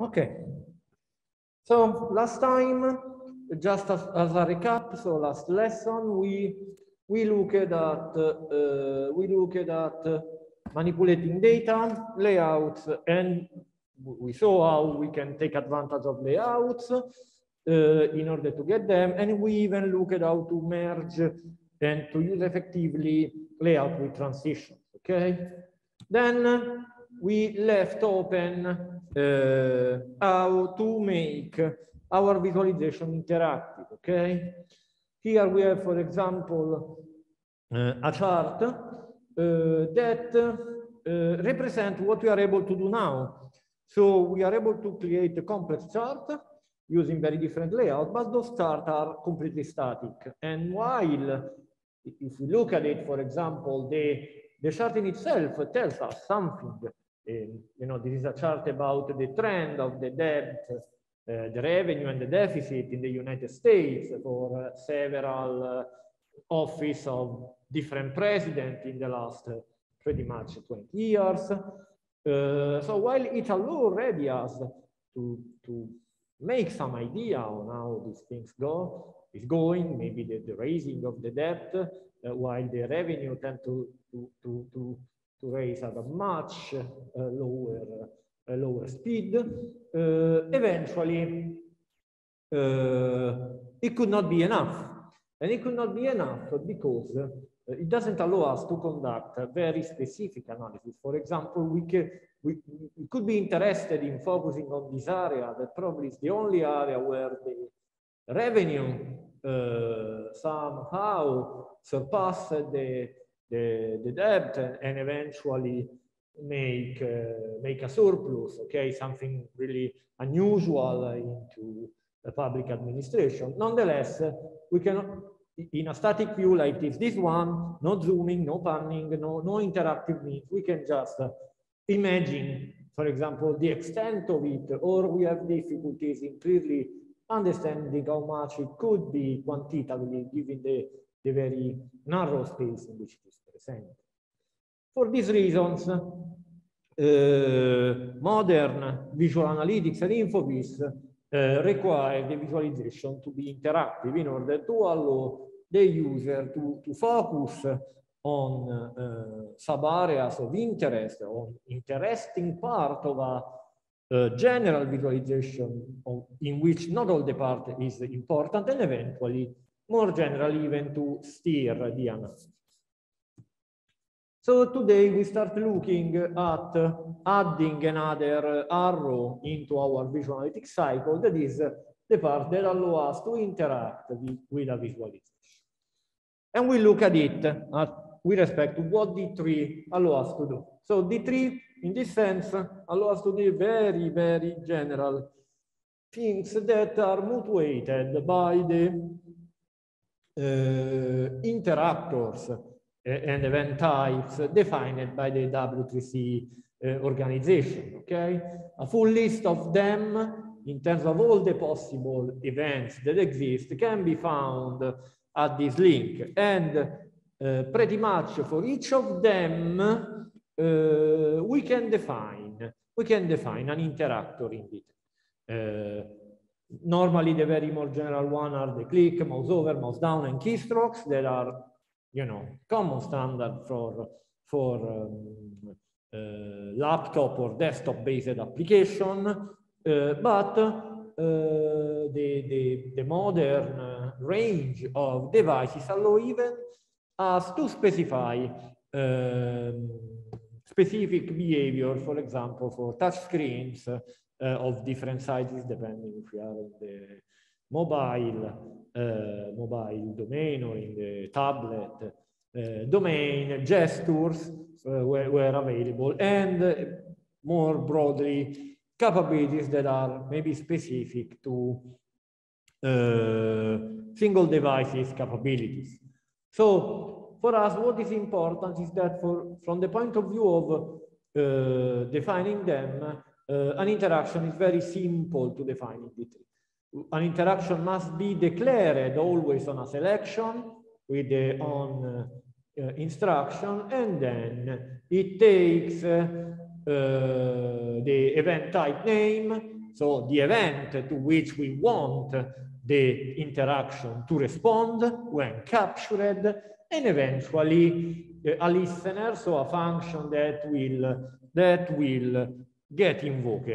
Okay. So last time, just as, as a recap, so last lesson, we we looked at uh, we looked at uh, manipulating data, layouts, and we saw how we can take advantage of layouts uh, in order to get them, and we even looked at how to merge and to use effectively layout with transitions. Okay, then we left open uh, how to make our visualization interactive, okay? Here we have, for example, uh, a chart uh, that uh, represent what we are able to do now. So we are able to create a complex chart using very different layout, but those charts are completely static. And while, if we look at it, for example, the, the chart in itself tells us something um, you know, this is a chart about the trend of the debt, uh, the revenue and the deficit in the United States for uh, several uh, office of different presidents in the last uh, pretty much 20 years. Uh, so while it already us to, to make some idea on how these things go, is going, maybe the, the raising of the debt, uh, while the revenue tend to, to, to, to to at a much uh, lower, uh, lower speed. Uh, eventually, it could not be enough. And it could not be enough because it doesn't allow us to conduct a very specific analysis. For example, we, can, we, we, could be interested in focusing on this area that probably is the only area where the revenue uh, somehow surpassed the the, the debt and, eventually make uh, make a surplus okay? Something really unusual into the public administration. Nonetheless we cannot in a static view like this this one no zooming no panning no no interactive means we can just imagine for example the extent of it or we have difficulties in clearly understanding how much it could be quantitatively given the the very narrow space in which it is present. For these reasons, uh, modern visual analytics and InfoVis uh, require the visualization to be interactive in order to allow the user to, to focus on uh, sub areas of interest, on interesting part of a uh, general visualization of, in which not all the part is important and eventually more generally even to steer the analysis. So today we start looking at adding another arrow into our visual analytics cycle that is the part that allows us to interact with, a visualization. And we look at it at, with respect to what D3 allows us to do. So D3, in this sense, allows us to do very, very general things that are motivated by the uh, interactors and event types defined by the W3C uh, organization, okay? A full list of them in terms of all the possible events that exist can be found at this link. And uh, pretty much for each of them, uh, we can define, we can define an interactor indeed. Uh, Normally, the very more general one are the click, mouse over, mouse down, and keystrokes that are, you know, common standard for for um, uh, laptop or desktop-based application. Uh, but uh, the, the, the modern uh, range of devices allow even us to specify um, specific behavior, for example, for touch screens uh, of different sizes depending if you are on the mobile, mobile domain or in the tablet uh, domain, gestures were, were available, and more broadly, capabilities that are maybe specific to single devices capabilities. So for us, what is important is that for, from the point of view of uh, defining them, uh, an interaction is very simple to define in D3. An interaction must be declared always on a selection with the on uh, instruction, and then it takes uh, the event type name so the event to which we want the interaction to respond when captured, and eventually a listener, so a function that will, that will get invoked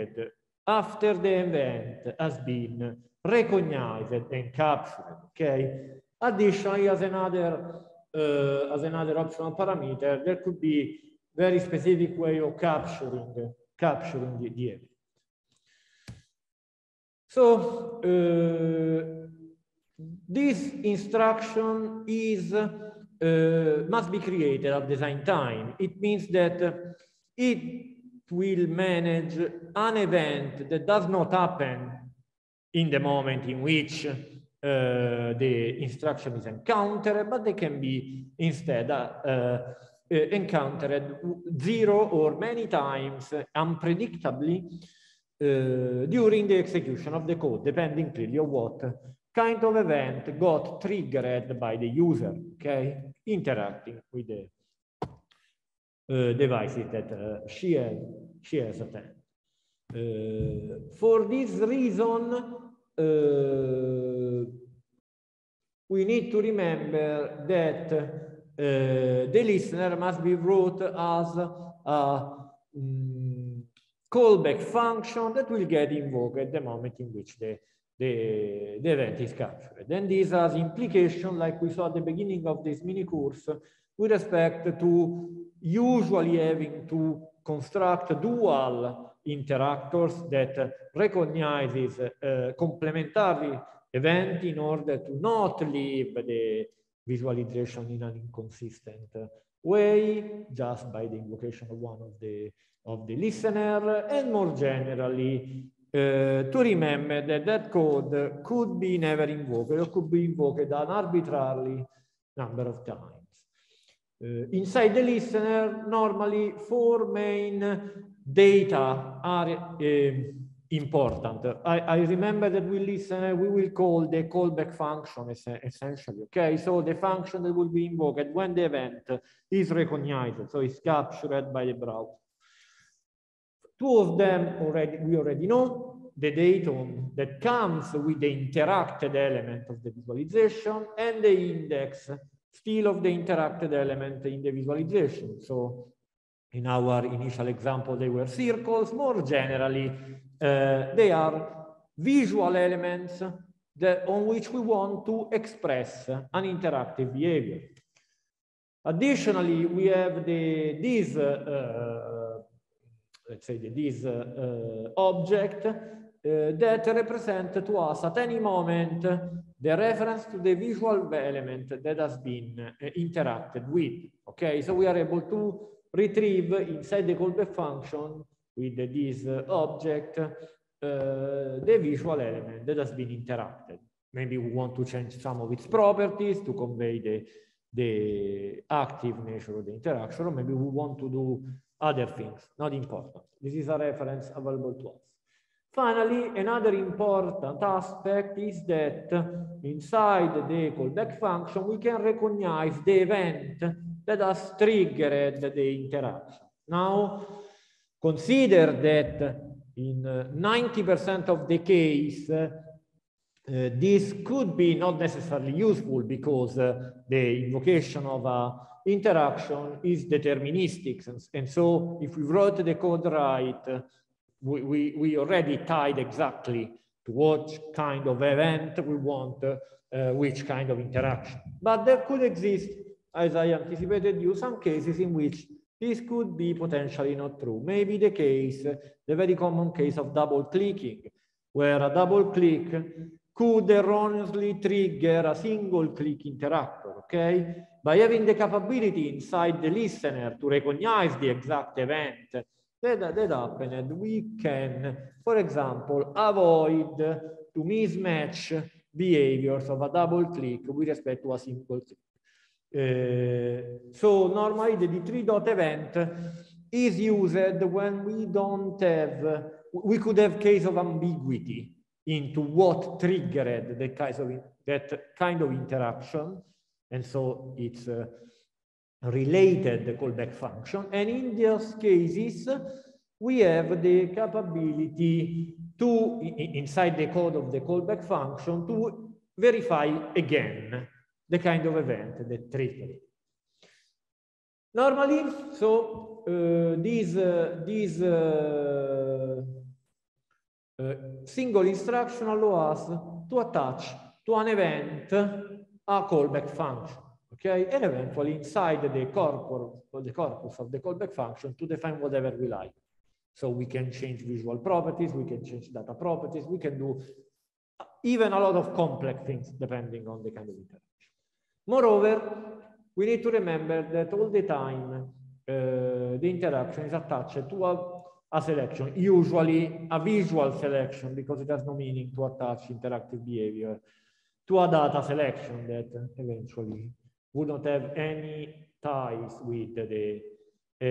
after the event has been recognized and captured, okay? Additionally, as another, uh, as another optional parameter, there could be very specific way of capturing, capturing the, the event. So uh, this instruction is uh, must be created at design time. It means that it will manage an event that does not happen in the moment in which uh, the instruction is encountered, but they can be instead uh, uh, encountered zero or many times unpredictably uh, during the execution of the code, depending clearly on what kind of event got triggered by the user, okay, interacting with the devices that uh, she has she has attended. Uh, for this reason, uh, we need to remember that uh, the listener must be wrote as a um, callback function that will get invoked at the moment in which the, the, the event is captured. And this has implication, like we saw at the beginning of this mini course, with respect to usually having to construct dual interactors that recognizes uh, complementary event in order to not leave the visualization in an inconsistent way just by the invocation of one of the of the listener and more generally uh, to remember that that code could be never invoked or could be invoked an arbitrarily number of times. Uh, inside the listener, normally four main data are uh, important. I, I, remember that we listen, we will call the callback function essentially, okay? So the function that will be invoked when the event is recognized, so it's captured by the browser. Two of them already we already know, the datum that comes with the interacted element of the visualization and the index still of the interacted element in the visualization. So in our initial example, they were circles. More generally, uh, they are visual elements that, on which we want to express an interactive behavior. Additionally, we have the, this, uh, uh, let's say, the, this uh, uh, object uh, that represent to us at any moment the reference to the visual element that has been uh, interacted with. Okay, so we are able to retrieve inside the callback function with this uh, object uh, the visual element that has been interacted. Maybe we want to change some of its properties to convey the, the active nature of the interaction, or maybe we want to do other things, not important. This is a reference available to us. Finally, another important aspect is that inside the callback function, we can recognize the event that has triggered the interaction. Now, consider that in 90% of the case, uh, this could be not necessarily useful because uh, the invocation of a interaction is deterministic. And, and so if we wrote the code right, we, we, we already tied exactly to what kind of event we want, uh, which kind of interaction. But there could exist, as I anticipated you, some cases in which this could be potentially not true. Maybe the case, the very common case of double clicking, where a double click could erroneously trigger a single click interactor, okay? By having the capability inside the listener to recognize the exact event that, that happened, we can, for example, avoid to mismatch behaviors of a double click with respect to a single click. Uh, so normally the d3 dot event is used when we don't have, we could have case of ambiguity into what triggered the kind of, that kind of interaction. And so it's uh, related callback function. And in those cases, we have the capability to, inside the code of the callback function, to verify again the kind of event that triggered. Normally, so uh, this, uh, this uh, uh, single instruction allows us to attach to an event a callback function, okay? And eventually inside the corpus, the corpus of the callback function to define whatever we like. So we can change visual properties, we can change data properties, we can do even a lot of complex things depending on the kind of interaction. Moreover, we need to remember that all the time uh, the interaction is attached to a, a, selection, usually a visual selection because it has no meaning to attach interactive behavior to a data selection that eventually would not have any ties with the uh,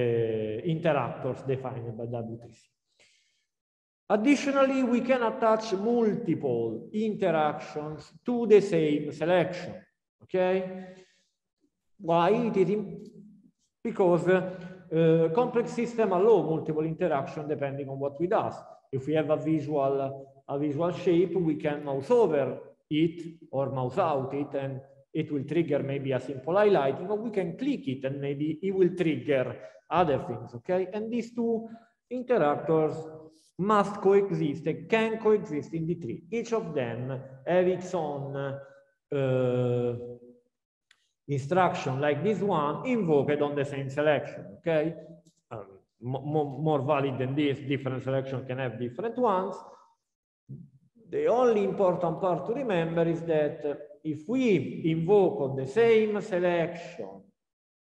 interactors defined by W3C. Additionally, we can attach multiple interactions to the same selection, okay? Why? It is because uh, complex system allow multiple interaction depending on what we do. If we have a visual, a visual shape, we can mouse over it or mouse out it and it will trigger maybe a simple highlighting or we can click it and maybe it will trigger other things, okay? And these two interactors must coexist, they can coexist in D3. Each of them have its own uh, instruction like this one invoked on the same selection, okay? Um, more valid than this, different selection can have different ones. The only important part to remember is that if we invoke the same selection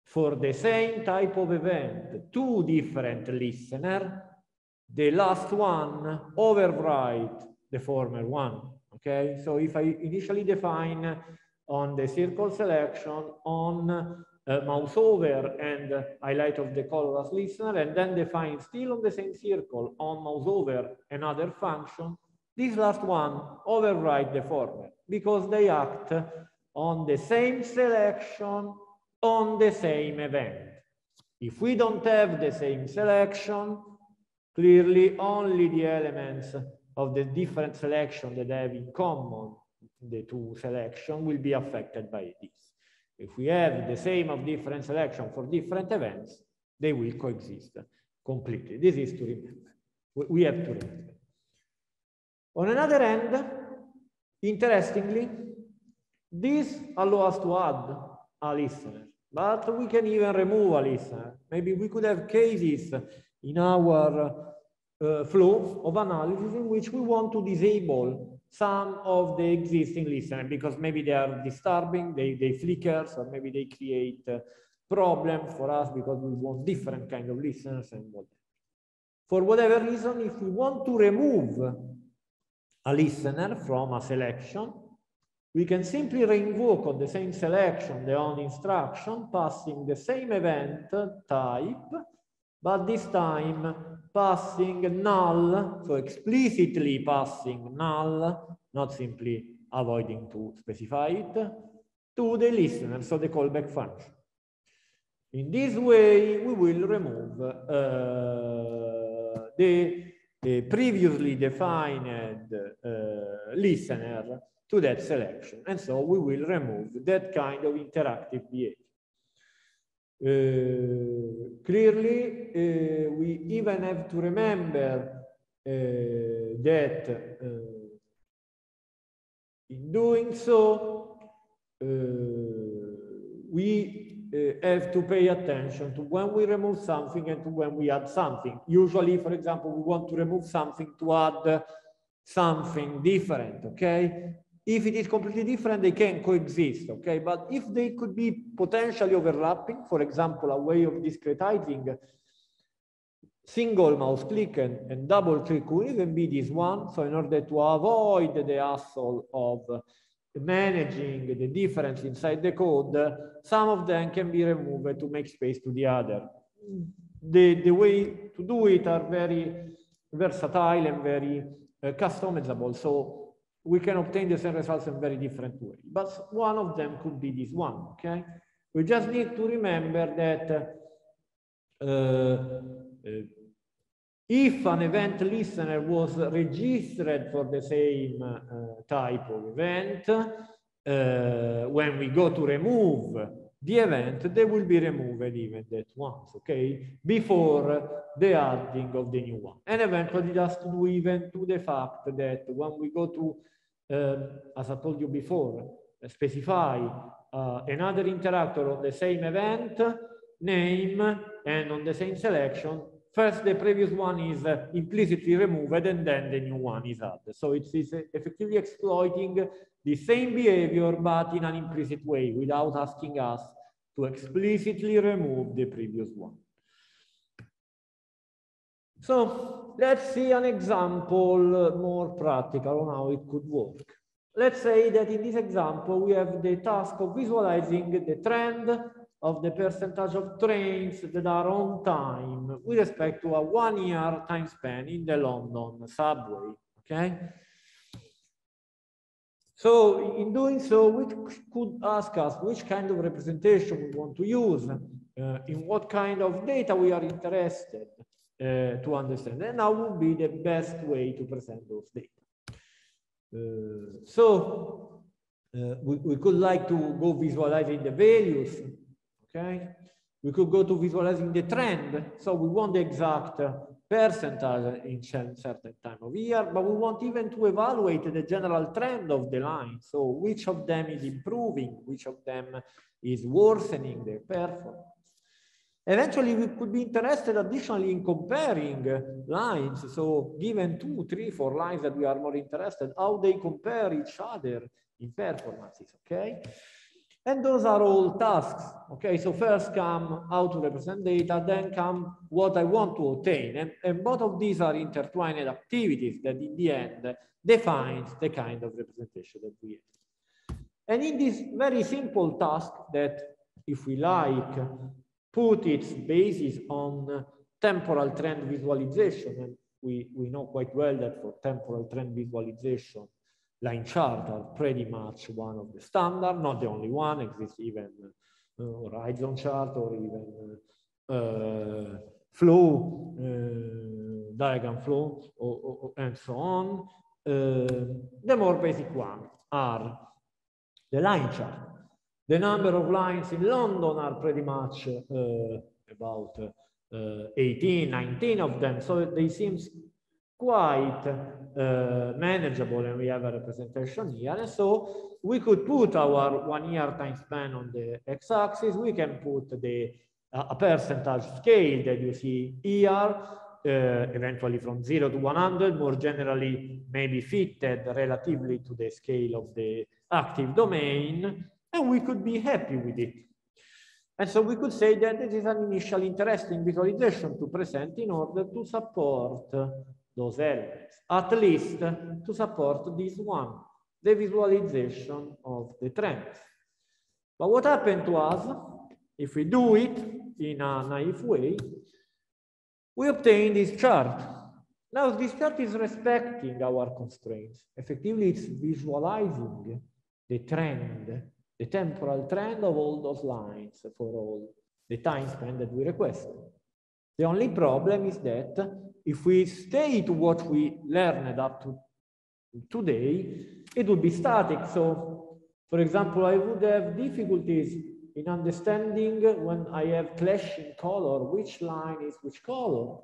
for the same type of event two different listener, the last one overwrite the former one, okay? So if I initially define on the circle selection on uh, mouse over and highlight of the colorless listener and then define still on the same circle on mouse over another function, this last one override the former because they act on the same selection on the same event. If we don't have the same selection, clearly only the elements of the different selection that have in common the two selection will be affected by this. If we have the same of different selection for different events, they will coexist completely. This is to remember. We have to remember. On another end, interestingly, this allows us to add a listener, but we can even remove a listener. Maybe we could have cases in our uh, flow of analysis in which we want to disable some of the existing listeners because maybe they are disturbing, they, they flicker, or maybe they create uh, problem for us because we want different kind of listeners and whatever. For whatever reason, if we want to remove a listener from a selection, we can simply reinvoke on the same selection the on instruction, passing the same event type, but this time passing null, so explicitly passing null, not simply avoiding to specify it, to the listener, so the callback function. In this way, we will remove uh, the, previously defined uh, listener to that selection. And so we will remove that kind of interactive behavior. Uh, clearly, uh, we even have to remember uh, that in doing so, we uh, Uh, have to pay attention to when we remove something and to when we add something. Usually, for example, we want to remove something to add something different, okay? If it is completely different, they can coexist, okay? But if they could be potentially overlapping, for example, a way of discretizing single mouse click and, and double click could even be this one. So in order to avoid the hassle of managing the difference inside the code, some of them can be removed to make space to the other. The, the way to do it are very versatile and very uh, customizable. So we can obtain the same results in very different ways. But one of them could be this one, okay? We just need to remember that uh, uh, if an event listener was registered for the same uh, type of event, uh, when we go to remove the event, they will be removed even that once, okay, before the adding of the new one. And eventually just do even to the fact that when we go to, um, as I told you before, specify uh, another interactor on the same event, name, and on the same selection, First, the previous one is uh, implicitly removed and then the new one is added. So it's, effectively exploiting the same behavior, but in an implicit way without asking us to explicitly remove the previous one. So let's see an example uh, more practical on how it could work. Let's say that in this example, we have the task of visualizing the trend of the percentage of trains that are on time with respect to a one year time span in the London subway, okay? So in doing so, we could ask us which kind of representation we want to use, uh, in what kind of data we are interested uh, to understand, and how would be the best way to present those data. Uh, so uh, we, we could like to go visualizing the values okay? We could go to visualizing the trend. So we want the exact percentage in certain time of year, but we want even to evaluate the general trend of the line. So which of them is improving, which of them is worsening their performance. Eventually, we could be interested additionally in comparing lines. So given two, three, four lines that we are more interested, how they compare each other in performances, okay? And those are all tasks. Okay, so first come how to represent data, then come what I want to obtain. And, and both of these are intertwined activities that in the end defines the kind of representation that we have. And in this very simple task that, if we like, put its basis on temporal trend visualization, and we, we know quite well that for temporal trend visualization, line chart are pretty much one of the standard, not the only one, exists even uh, horizon chart or even uh, flow, uh, diagram flow, or, or, and so on. Uh, the more basic ones are the line chart. The number of lines in London are pretty much uh, about uh, 18, 19 of them, so they seem quite uh, manageable and we have a representation here. And so we could put our one year time span on the x-axis. We can put the uh, a percentage scale that you see here, uh, eventually from 0 to 100, more generally maybe fitted relatively to the scale of the active domain, and we could be happy with it. And so we could say that this is an initial interesting visualization to present in order to support those elements, at least to support this one, the visualization of the trends. But what happened to us, if we do it in a naive way, we obtain this chart. Now, this chart is respecting our constraints. Effectively, it's visualizing the trend, the temporal trend of all those lines for all the time span that we requested. The only problem is that if we stay to what we learned up to today, it would be static. So, for example, I would have difficulties in understanding when I have clashing color, which line is which color.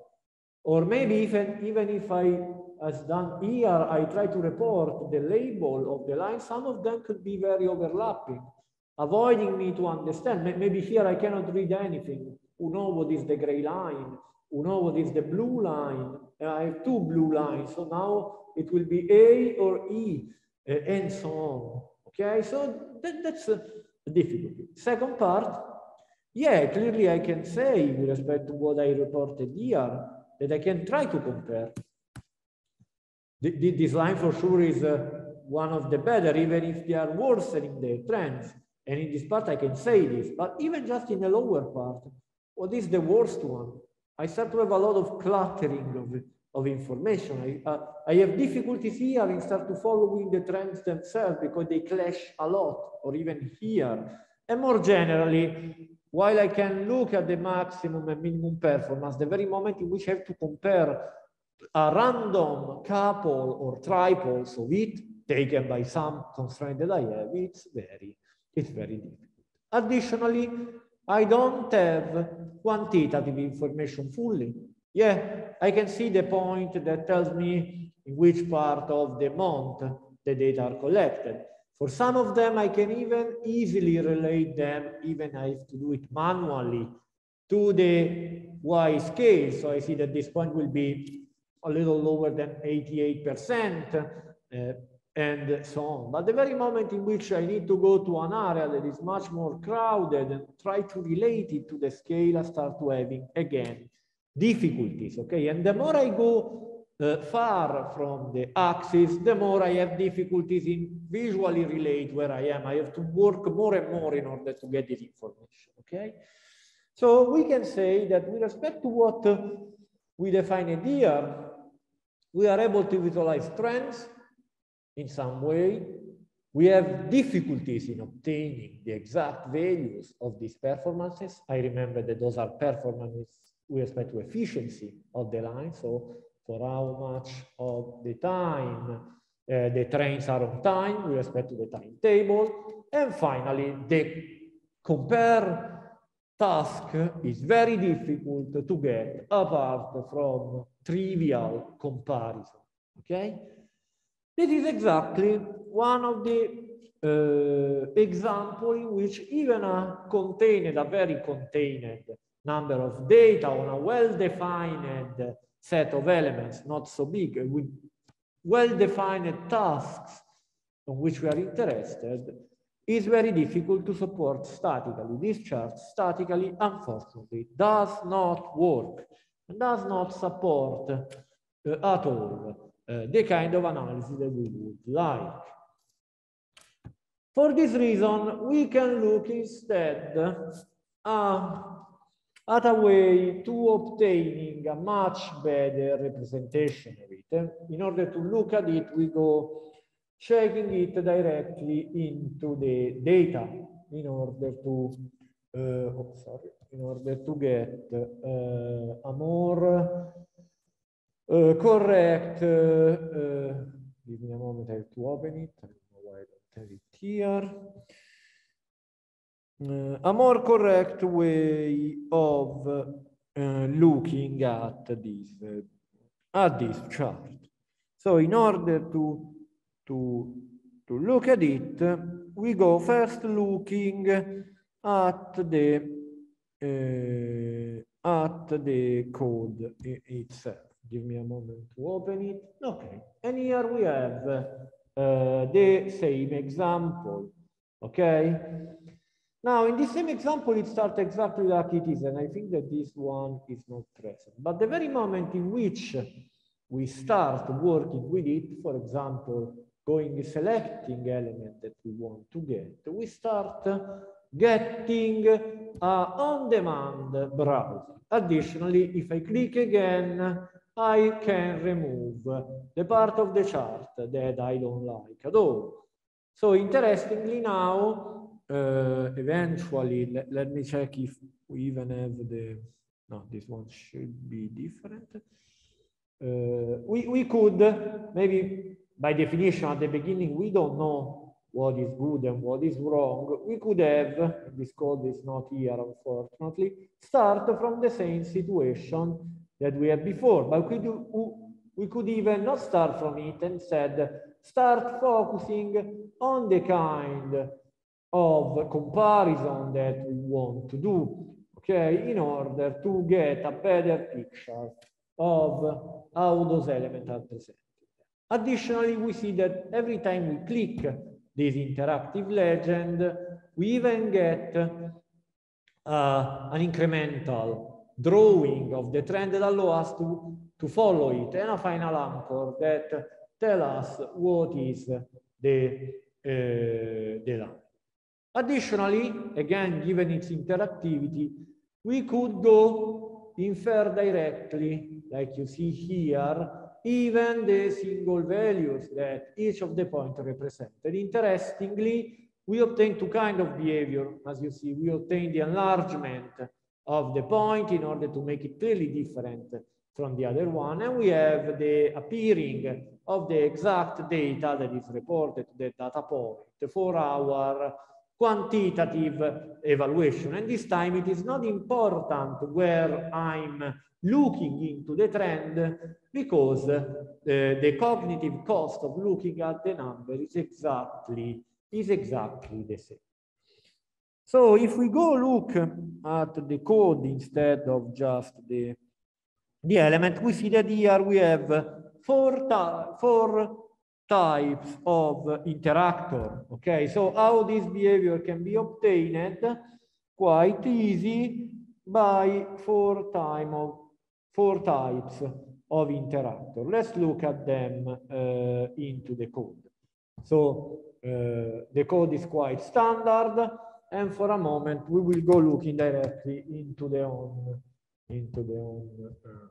Or maybe even, even if I, as done here, I try to report the label of the line, some of them could be very overlapping, avoiding me to understand. Maybe here I cannot read anything. Who know what is the gray line? who know what is the blue line. Uh, I have two blue lines, so now it will be A or E, uh, and so on. Okay, so that, that's a difficulty. Second part, yeah, clearly I can say with respect to what I reported here, that I can try to compare. The, the, this line for sure is uh, one of the better, even if they are worsening their trends. And in this part, I can say this, but even just in the lower part, what is the worst one? I start to have a lot of cluttering of, of information. I, uh, I have difficulties here in start to following the trends themselves because they clash a lot or even here. And more generally, while I can look at the maximum and minimum performance, the very moment in which I have to compare a random couple or triples of it taken by some constraint that I have, it's very, it's very difficult. Additionally, I don't have quantitative information fully. Yeah, I can see the point that tells me in which part of the month the data are collected. For some of them, I can even easily relate them, even I have to do it manually, to the Y scale. So I see that this point will be a little lower than 88%, uh, and so on. But the very moment in which I need to go to an area that is much more crowded and try to relate it to the scale, I start to having, again, difficulties, okay? And the more I go uh, far from the axis, the more I have difficulties in visually relate where I am. I have to work more and more in order to get this information, okay? So we can say that with respect to what uh, we defined here, we are able to visualize trends in some way. We have difficulties in obtaining the exact values of these performances. I remember that those are performances with respect to efficiency of the line. So for how much of the time uh, the trains are on time with respect to the timetable. And finally, the compare task is very difficult to get apart from trivial comparison. Okay? This is exactly one of the uh, example in which even a contained, a very contained number of data on a well-defined set of elements, not so big, with well-defined tasks on which we are interested, is very difficult to support statically. This chart statically, unfortunately, does not work, does not support uh, at all uh, the kind of analysis that we would like. For this reason, we can look instead uh, at a way to obtaining a much better representation of it. In order to look at it, we go checking it directly into the data in order to, uh, oh, sorry, in order to get uh, a more uh, correct, uh, give me a moment, I have to open it. I don't know why I don't have it here. Uh, a more correct way of uh, looking at this uh, at this chart. So in order to to to look at it, we go first looking at the uh, at the code itself. Give me a moment to open it. Okay, and here we have uh, the same example. Okay. Now, in the same example, it starts exactly like it is, and I think that this one is not present. But the very moment in which we start working with it, for example, going selecting element that we want to get, we start getting uh, on-demand browsing. Additionally, if I click again, I can remove the part of the chart that I don't like at all. So interestingly now, uh, eventually, let, let me check if we even have the, no, this one should be different. Uh, we, we could, maybe by definition at the beginning, we don't know what is good and what is wrong. We could have, this code is not here, unfortunately, start from the same situation that we had before, but we, do, we could even not start from it and said, start focusing on the kind of comparison that we want to do, okay, in order to get a better picture of how those elements are presented. Additionally, we see that every time we click this interactive legend, we even get uh, an incremental drawing of the trend that allow us to, to follow it and a final anchor that tell us what is the, uh, the line. Additionally, again, given its interactivity, we could go infer directly, like you see here, even the single values that each of the points represented. Interestingly, we obtain two kind of behavior. As you see, we obtain the enlargement of the point in order to make it clearly different from the other one. And we have the appearing of the exact data that is reported to the data point for our quantitative evaluation. And this time it is not important where I'm looking into the trend because uh, the cognitive cost of looking at the number is exactly, is exactly the same. So if we go look at the code instead of just the, the element, we see that here we have four, four types of interactor. Okay, so how this behavior can be obtained quite easy by four time of four types of interactor. Let's look at them uh, into the code. So uh, the code is quite standard, and for a moment we will go looking directly into the own into the own uh,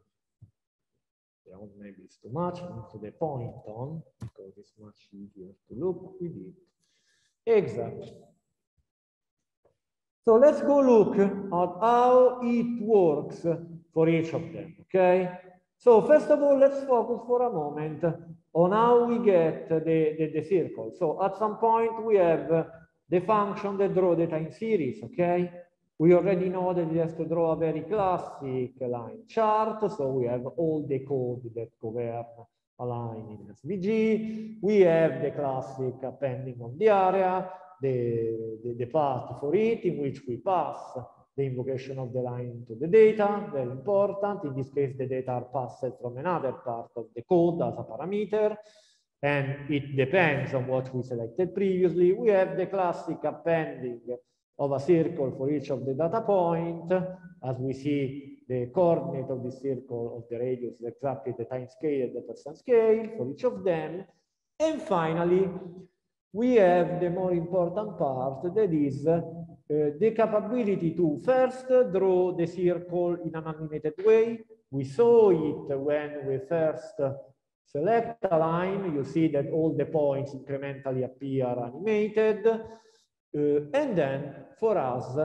the own maybe it's too much into the point on because it's much easier to look with it. Exactly. So let's go look at how it works for each of them, okay? So first of all, let's focus for a moment on how we get the, the, the circle. So at some point we have the function that draw the time series, okay? We already know that it has to draw a very classic line chart. So we have all the code that govern a line in SVG. We have the classic appending of the area, the, the, the path for it in which we pass the invocation of the line to the data, very important. In this case, the data are passed from another part of the code as a parameter, and it depends on what we selected previously. We have the classic appending of a circle for each of the data point. As we see, the coordinate of the circle of the radius is exactly the time scale and the percent scale for each of them. And finally, we have the more important part that is uh, the capability to first draw the circle in an animated way. We saw it when we first select a line. You see that all the points incrementally appear animated. Uh, and then for us,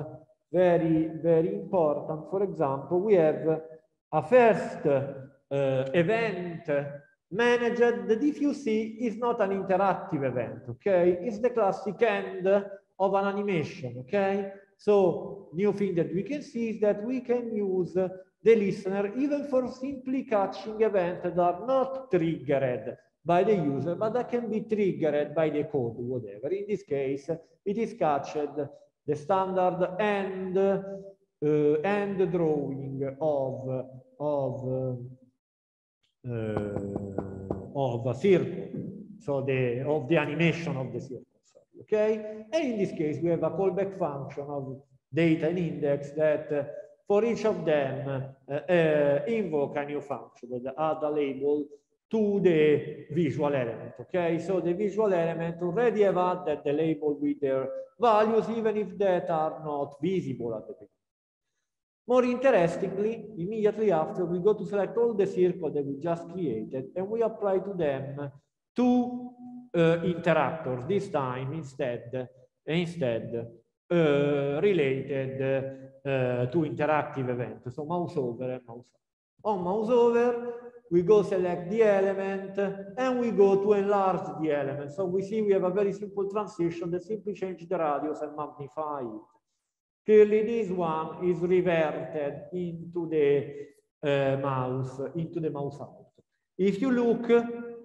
very, very important, for example, we have a first uh, event managed that if you see is not an interactive event, okay? It's the classic end of an animation, okay? So new thing that we can see is that we can use the listener even for simply catching events that are not triggered by the user, but that can be triggered by the code, whatever. In this case, it is catched the standard end, uh, drawing of, of uh, of a circle, so the of the animation of the circle. Sorry, okay, and in this case we have a callback function of data and index that for each of them uh, uh, invoke a new function that add a label to the visual element. Okay, so the visual element already have added the label with their values, even if that are not visible at the beginning. More interestingly, immediately after, we go to select all the circles that we just created and we apply to them two uh, interactors, this time instead, instead related uh, to interactive events. So mouse over and mouse up. On mouse over, we go select the element and we go to enlarge the element. So we see we have a very simple transition that simply change the radius and magnify it. Clearly, this one is reverted into the uh, mouse, into the mouse out. If you look,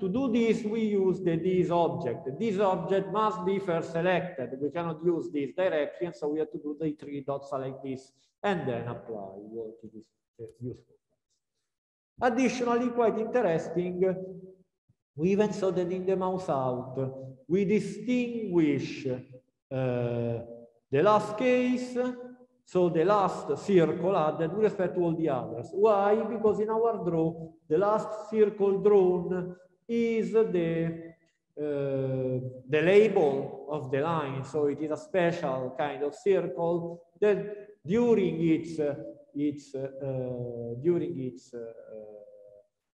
to do this, we use the this object. This object must be first selected. We cannot use this directly, so we have to do the three dots like this, and then apply what is uh, useful. Additionally, quite interesting, we even saw that in the mouse out, we distinguish uh, the last case, so the last circle added with respect to all the others. Why? Because in our draw, the last circle drawn is the uh, the label of the line. So it is a special kind of circle that during its uh, its uh, during its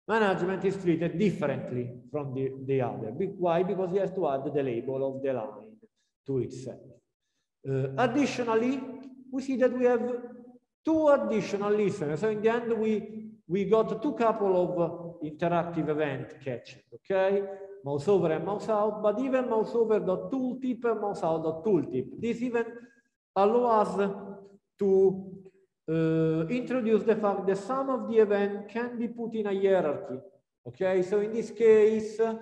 management is treated differently from the, the other. Why? Because it has to add the label of the line to itself. Uh, additionally, we see that we have two additional listeners. So in the end, we we got two couple of uh, interactive event catching, okay? Mouse over and mouse out, but even mouse over dot tooltip and mouse out dot tooltip. This even allow us to uh, introduce the fact that some of the event can be put in a hierarchy. Okay, so in this case, uh,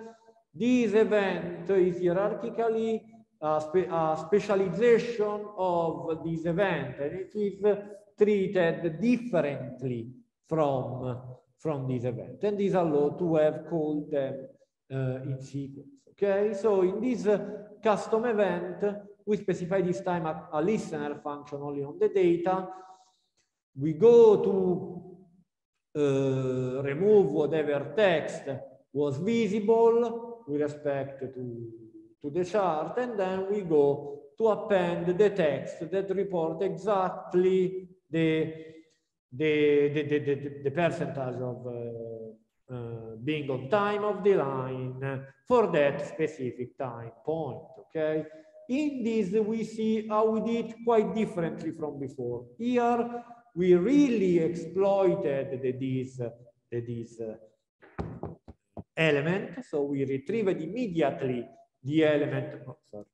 this event is hierarchically a, spe a specialization of this event and it is uh, treated differently from, from this event. And these this allows to have called them uh, in sequence. Okay, so in this uh, custom event, we specify this time a, a listener function only on the data. We go to uh, remove whatever text was visible with respect to, to the chart, and then we go to append the text that report exactly the, the, the, the, the, the percentage of uh, uh, being on time of the line for that specific time point, okay? In this, we see how we did quite differently from before. Here, we really exploited the, this, the, this uh, element. So we retrieved immediately the element, oh, sorry,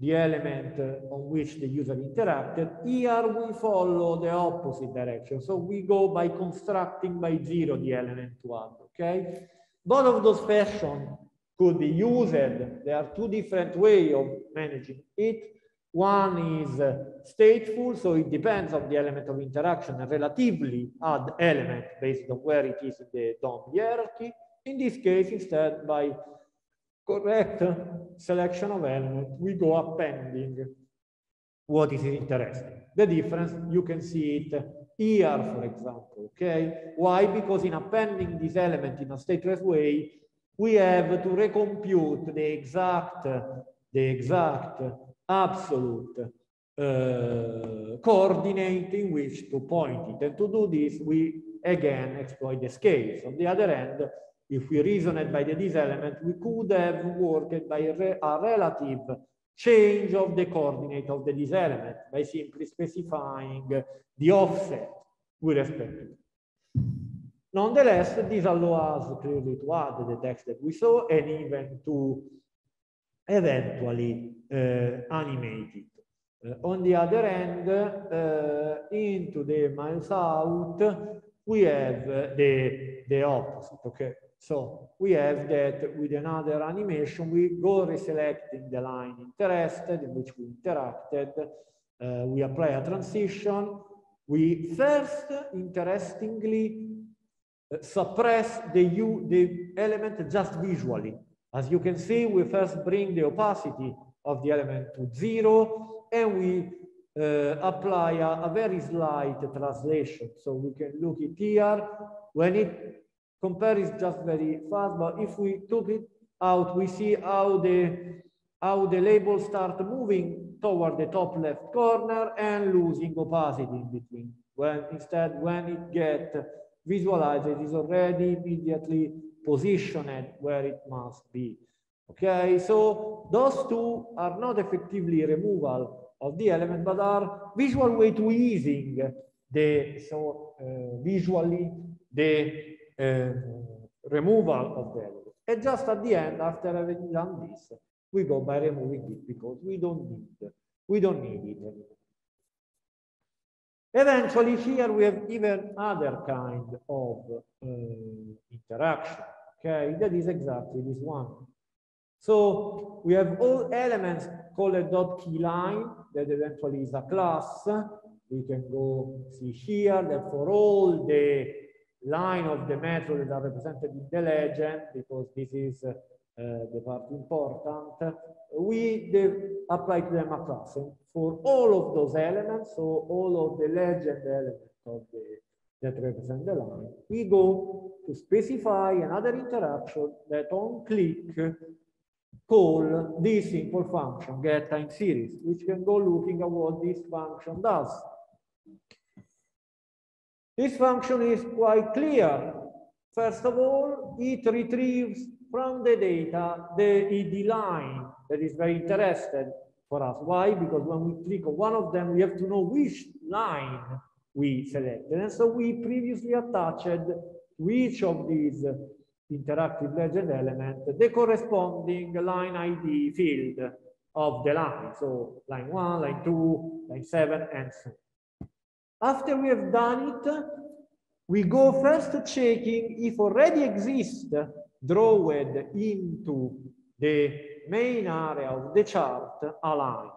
the element on which the user interacted. Here we follow the opposite direction. So we go by constructing by zero the element add, okay? Both of those fashions could be used. There are two different ways of managing it. One is uh, stateful, so it depends on the element of interaction, a relatively add element based on where it is in the DOM hierarchy. In this case, instead, by correct selection of element, we go appending what is interesting. The difference, you can see it here, for example, okay? Why? Because in appending this element in a stateless way, we have to recompute the exact, the exact absolute uh, coordinate in which to point it. And to do this, we again exploit the scales. On the other hand, if we reasoned by the this element, we could have worked by a, re a relative change of the coordinate of the this element by simply specifying the offset with respect to it. Nonetheless, this allows us clearly to add the text that we saw and even to eventually uh, animate it. Uh, on the other end, uh, into the mouse out, we have the, the opposite, okay? So we have that with another animation, we go reselecting the line interested in which we interacted. Uh, we apply a transition. We first, interestingly, uh, suppress the, the element just visually. As you can see, we first bring the opacity of the element to zero and we uh, apply a, a, very slight translation. So we can look it here. When it compares just very fast, but if we took it out, we see how the how the labels start moving toward the top left corner and losing opacity in between. When instead, when it get visualized, it is already immediately positioned where it must be. Okay, so those two are not effectively removal of the element, but are visual way to easing the so uh, visually the removal of the element. And just at the end, after having done this, we go by removing it because we don't need we don't need it anymore. Eventually, here we have even other kind of uh, interaction. Okay, that is exactly this one. So we have all elements called a dot key line that eventually is a class. We can go see here that for all the line of the method that are represented in the legend, because this is uh, the part important, we apply to them a class. And for all of those elements, so all of the legend elements of the that represent the line, we go to specify another interaction that on click call this simple function get time series, which can go looking at what this function does. This function is quite clear. First of all, it retrieves from the data the id line that is very interested for us. Why? Because when we click on one of them, we have to know which line we selected. And so we previously attached to each of these interactive legend element the corresponding line ID field of the line. So line one, line two, line seven, and so on. After we have done it, we go first checking if already exists drawed into the main area of the chart a line.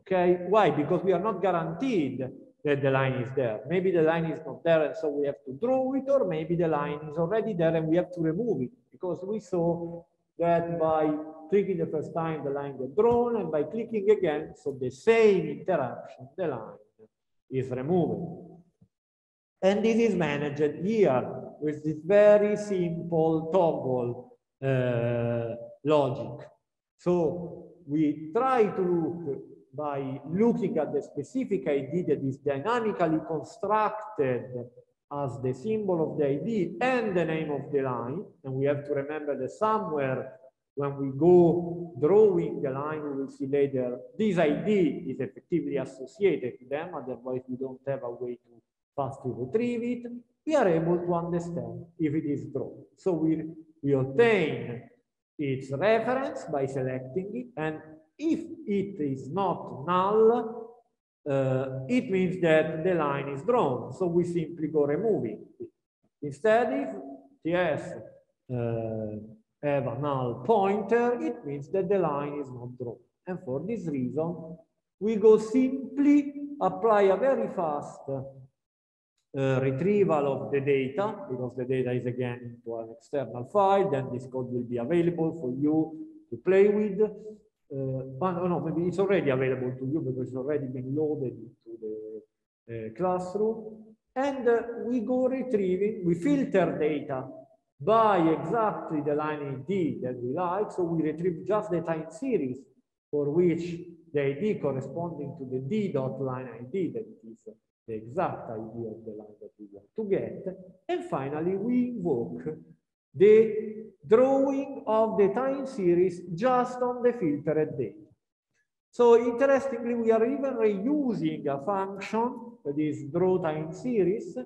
Okay, why? Because we are not guaranteed that the line is there. Maybe the line is not there and so we have to draw it, or maybe the line is already there and we have to remove it because we saw that by clicking the first time the line gets drawn and by clicking again, so the same interaction, the line is removed. And this is managed here with this very simple toggle uh, logic. So we try to look by looking at the specific ID that is dynamically constructed as the symbol of the ID and the name of the line. And we have to remember that somewhere when we go drawing the line, we will see later this ID is effectively associated to them, otherwise we don't have a way to fastly retrieve it. We are able to understand if it is drawn. So we, we obtain its reference by selecting it and if it is not null, uh, it means that the line is drawn. So we simply go removing it. Instead, if TS uh, have a null pointer, it means that the line is not drawn. And for this reason, we go simply apply a very fast uh, retrieval of the data, because the data is again into an external file, then this code will be available for you to play with. Uh, but oh no, maybe it's already available to you because it's already been loaded into the uh, classroom. And uh, we go retrieving, we filter data by exactly the line ID that we like. So we retrieve just the time series for which the ID corresponding to the D dot line ID that is the exact ID of the line that we want to get. And finally, we invoke the drawing of the time series just on the filtered data. So interestingly, we are even reusing a function that is draw time series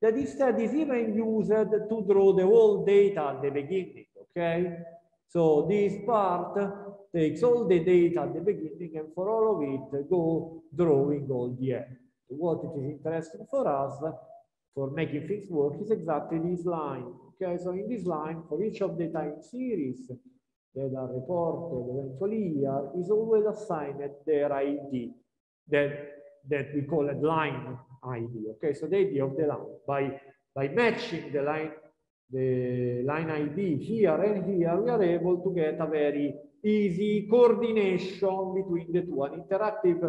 that instead is even used to draw the whole data at the beginning, okay? So this part takes all the data at the beginning and for all of it go drawing all the end. What is interesting for us for making things work is exactly this line. Okay, so in this line, for each of the time series that are reported eventually here, is always assigned their ID that, that we call a line ID. Okay, so the ID of the line. By, by matching the line, the line ID here and here, we are able to get a very easy coordination between the two, an interactive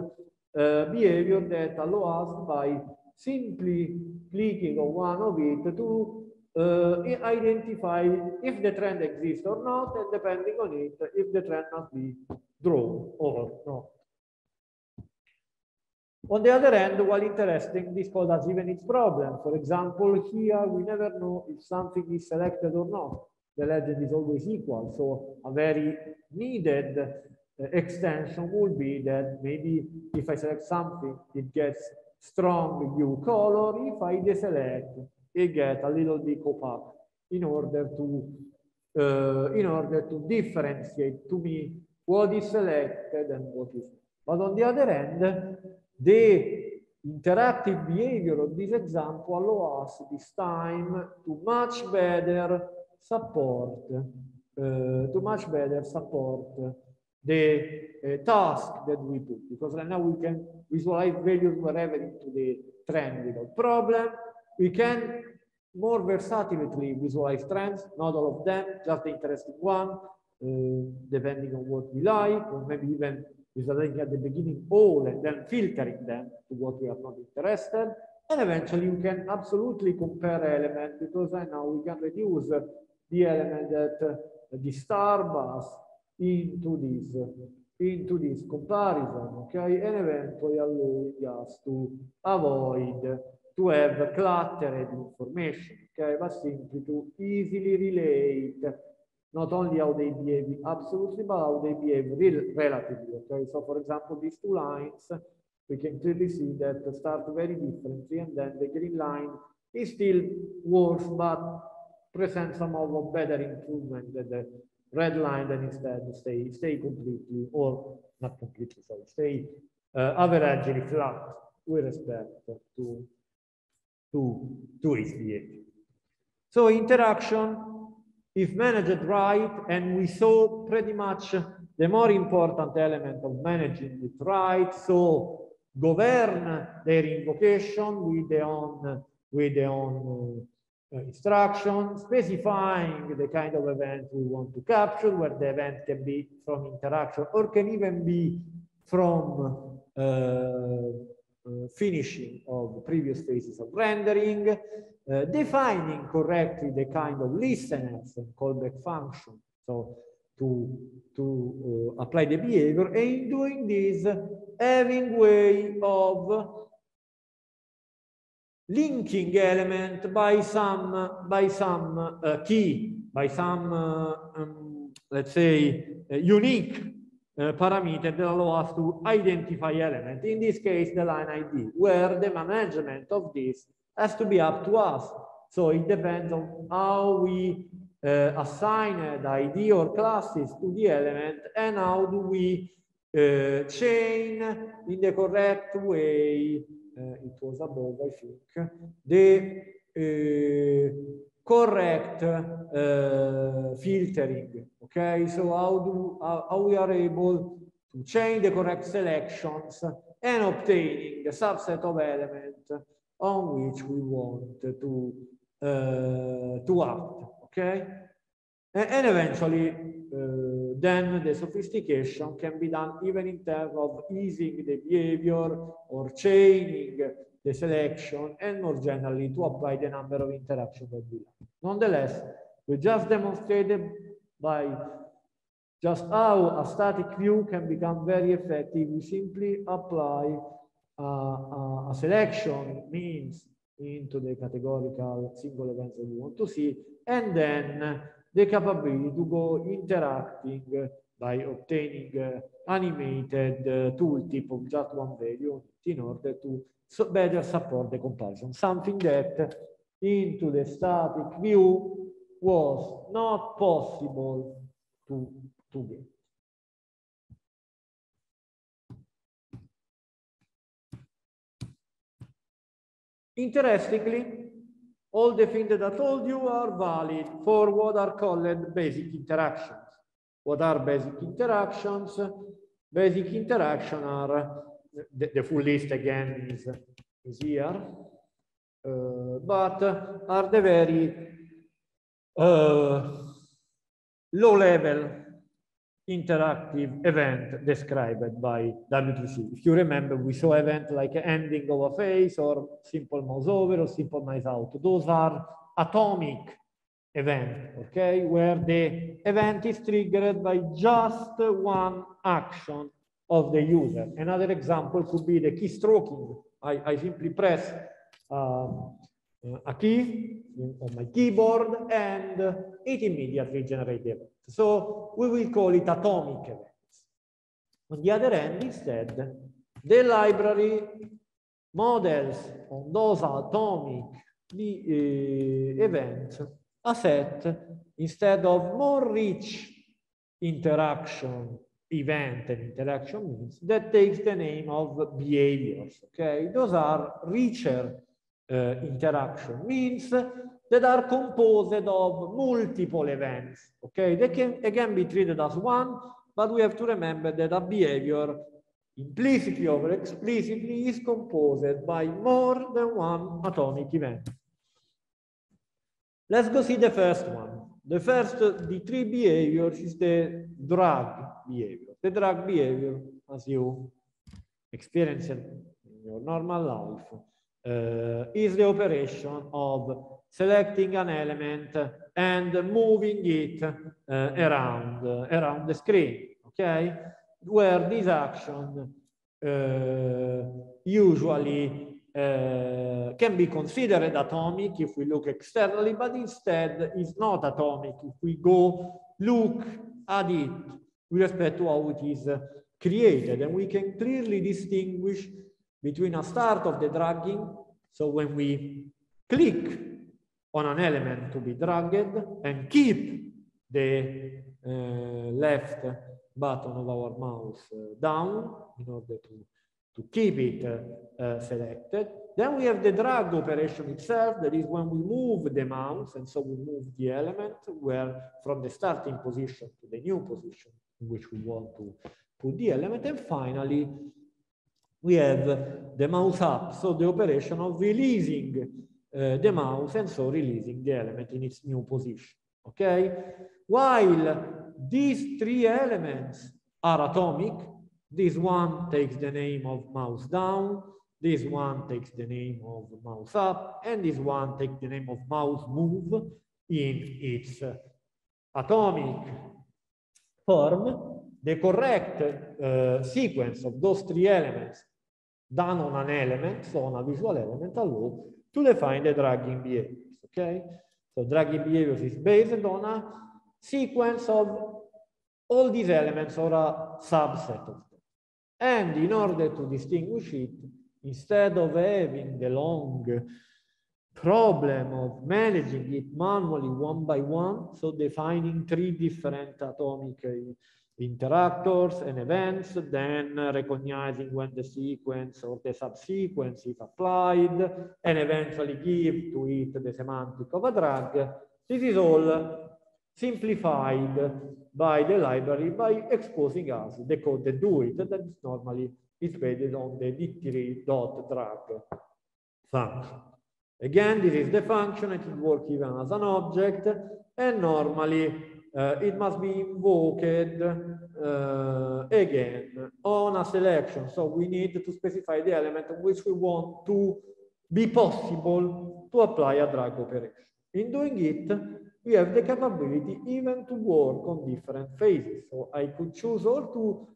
uh, behavior that allows us by simply clicking on one of it to uh, identify if the trend exists or not, and depending on it, if the trend must be drawn or not. On the other hand, while interesting, this code has even its problem. For example, here we never know if something is selected or not. The legend is always equal. So a very needed uh, extension would be that maybe if I select something, it gets strong hue color. If I deselect, it gets a little bit opaque in order to uh, in order to differentiate to me what is selected and what is not. But on the other hand, the interactive behavior of this example allows us this time to much better support uh, to much better support the uh, task that we put because right now we can visualize values wherever into the trend without problem. We can more versatilely visualize trends, not all of them, just the interesting one, uh, depending on what we like, or maybe even visualizing at the beginning all and then filtering them to what we are not interested. And eventually you can absolutely compare elements because I know we can reduce the element that uh, disturb us into this into this comparison, okay, and eventually allowing us to avoid to have cluttered information, okay, but simply to easily relate not only how they behave absolutely, but how they behave relatively. Okay, so for example, these two lines, we can clearly see that start very differently, and then the green line is still worse, but present some of a better improvement than the red line that instead stay stay completely or not completely sorry stay uh, averagely flat with respect to to to its behavior. So interaction, if managed right, and we saw pretty much the more important element of managing it right. So govern their invocation with their own with their own uh, instruction, specifying the kind of event we want to capture, where the event can be from interaction or can even be from uh, finishing of previous phases of rendering, uh, defining correctly the kind of listeners and callback function. So to, to uh, apply the behavior and in doing this, having way of linking element by some by some uh, key by some uh, um, let's say uh, unique uh, parameter that allow us to identify element. In this case the line id where the management of this has to be up to us. So it depends on how we uh, assign the id or classes to the element and how do we uh, chain in the correct way uh, it was above, I think, the uh, correct uh, filtering. Okay, so how do how, how we are able to change the correct selections and obtaining the subset of elements on which we want to uh, to act. Okay, and, and eventually uh, then the sophistication can be done even in terms of easing the behavior or chaining the selection and more generally to apply the number of interactions that we have. Nonetheless, we just demonstrated by just how a static view can become very effective. We simply apply uh, a, a selection means into the categorical single events that we want to see, and then the capability to go interacting by obtaining uh, animated uh, tooltip of just one value in order to so better support the comparison. Something that into the static view was not possible to, to get. Interestingly, all the things that I told you are valid for what are called basic interactions. What are basic interactions? Basic interactions are, the, the full list again is, is here, uh, but are the very uh, low level interactive event described by W3C. If you remember, we saw event like ending of a phase or simple mouse over or simple mouse out. Those are atomic event, okay, where the event is triggered by just one action of the user. Another example could be the keystroking. I, I simply press uh, a key on my keyboard and it immediately generates the event. So we will call it atomic events. On the other hand, instead, the library models on those atomic uh, events a set instead of more rich interaction event and interaction means that takes the name of behaviors. Okay, those are richer uh, interaction means that are composed of multiple events. Okay, they can again be treated as one, but we have to remember that a behavior implicitly or explicitly is composed by more than one atomic event. Let's go see the first one. The first, the three behaviors is the drag behavior. The drag behavior, as you experience in your normal life, uh, is the operation of selecting an element and moving it uh, around, uh, around the screen, okay? Where this action uh, usually uh, can be considered atomic if we look externally, but instead is not atomic if we go look at it with respect to how it is created. And we can clearly distinguish between a start of the dragging, so when we click on an element to be dragged and keep the uh, left button of our mouse uh, down in order to, to keep it uh, uh, selected. Then we have the drag operation itself, that is when we move the mouse, and so we move the element where from the starting position to the new position in which we want to put the element. And finally, we have the mouse up, so the operation of releasing uh, the mouse and so releasing the element in its new position, okay? While these three elements are atomic, this one takes the name of mouse down, this one takes the name of mouse up, and this one takes the name of mouse move in its atomic form. The correct uh, sequence of those three elements done on an element, so on a visual element alone, to define the dragging behaviors, okay? So dragging behaviors is based on a sequence of all these elements or a subset of them. And in order to distinguish it, instead of having the long problem of managing it manually one by one, so defining three different atomic uh, interactors and events, then recognizing when the sequence or the subsequence is applied, and eventually give to it the semantic of a drag. This is all simplified by the library by exposing us the code that do it that normally is based on the d3.drag function. Again, this is the function, it will work even as an object, and normally uh, it must be invoked uh, again on a selection. So we need to specify the element which we want to be possible to apply a drag operation. In doing it, we have the capability even to work on different phases. So I could choose all to,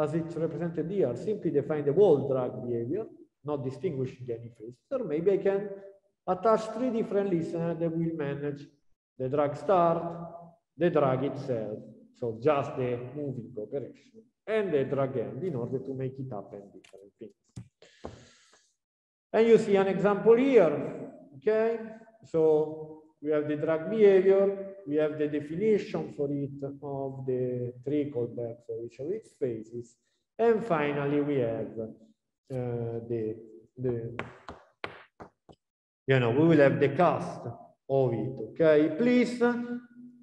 as it's represented here, simply define the whole drag behavior, not distinguishing any phases. Or maybe I can attach three different listeners that will manage the drag start, the drag itself, so just the moving operation, and the drag end in order to make it happen different things. And you see an example here, okay? So we have the drag behavior, we have the definition for it of the three callbacks for each of its phases, and finally we have uh, the, the, you know, we will have the cast of it, okay? Please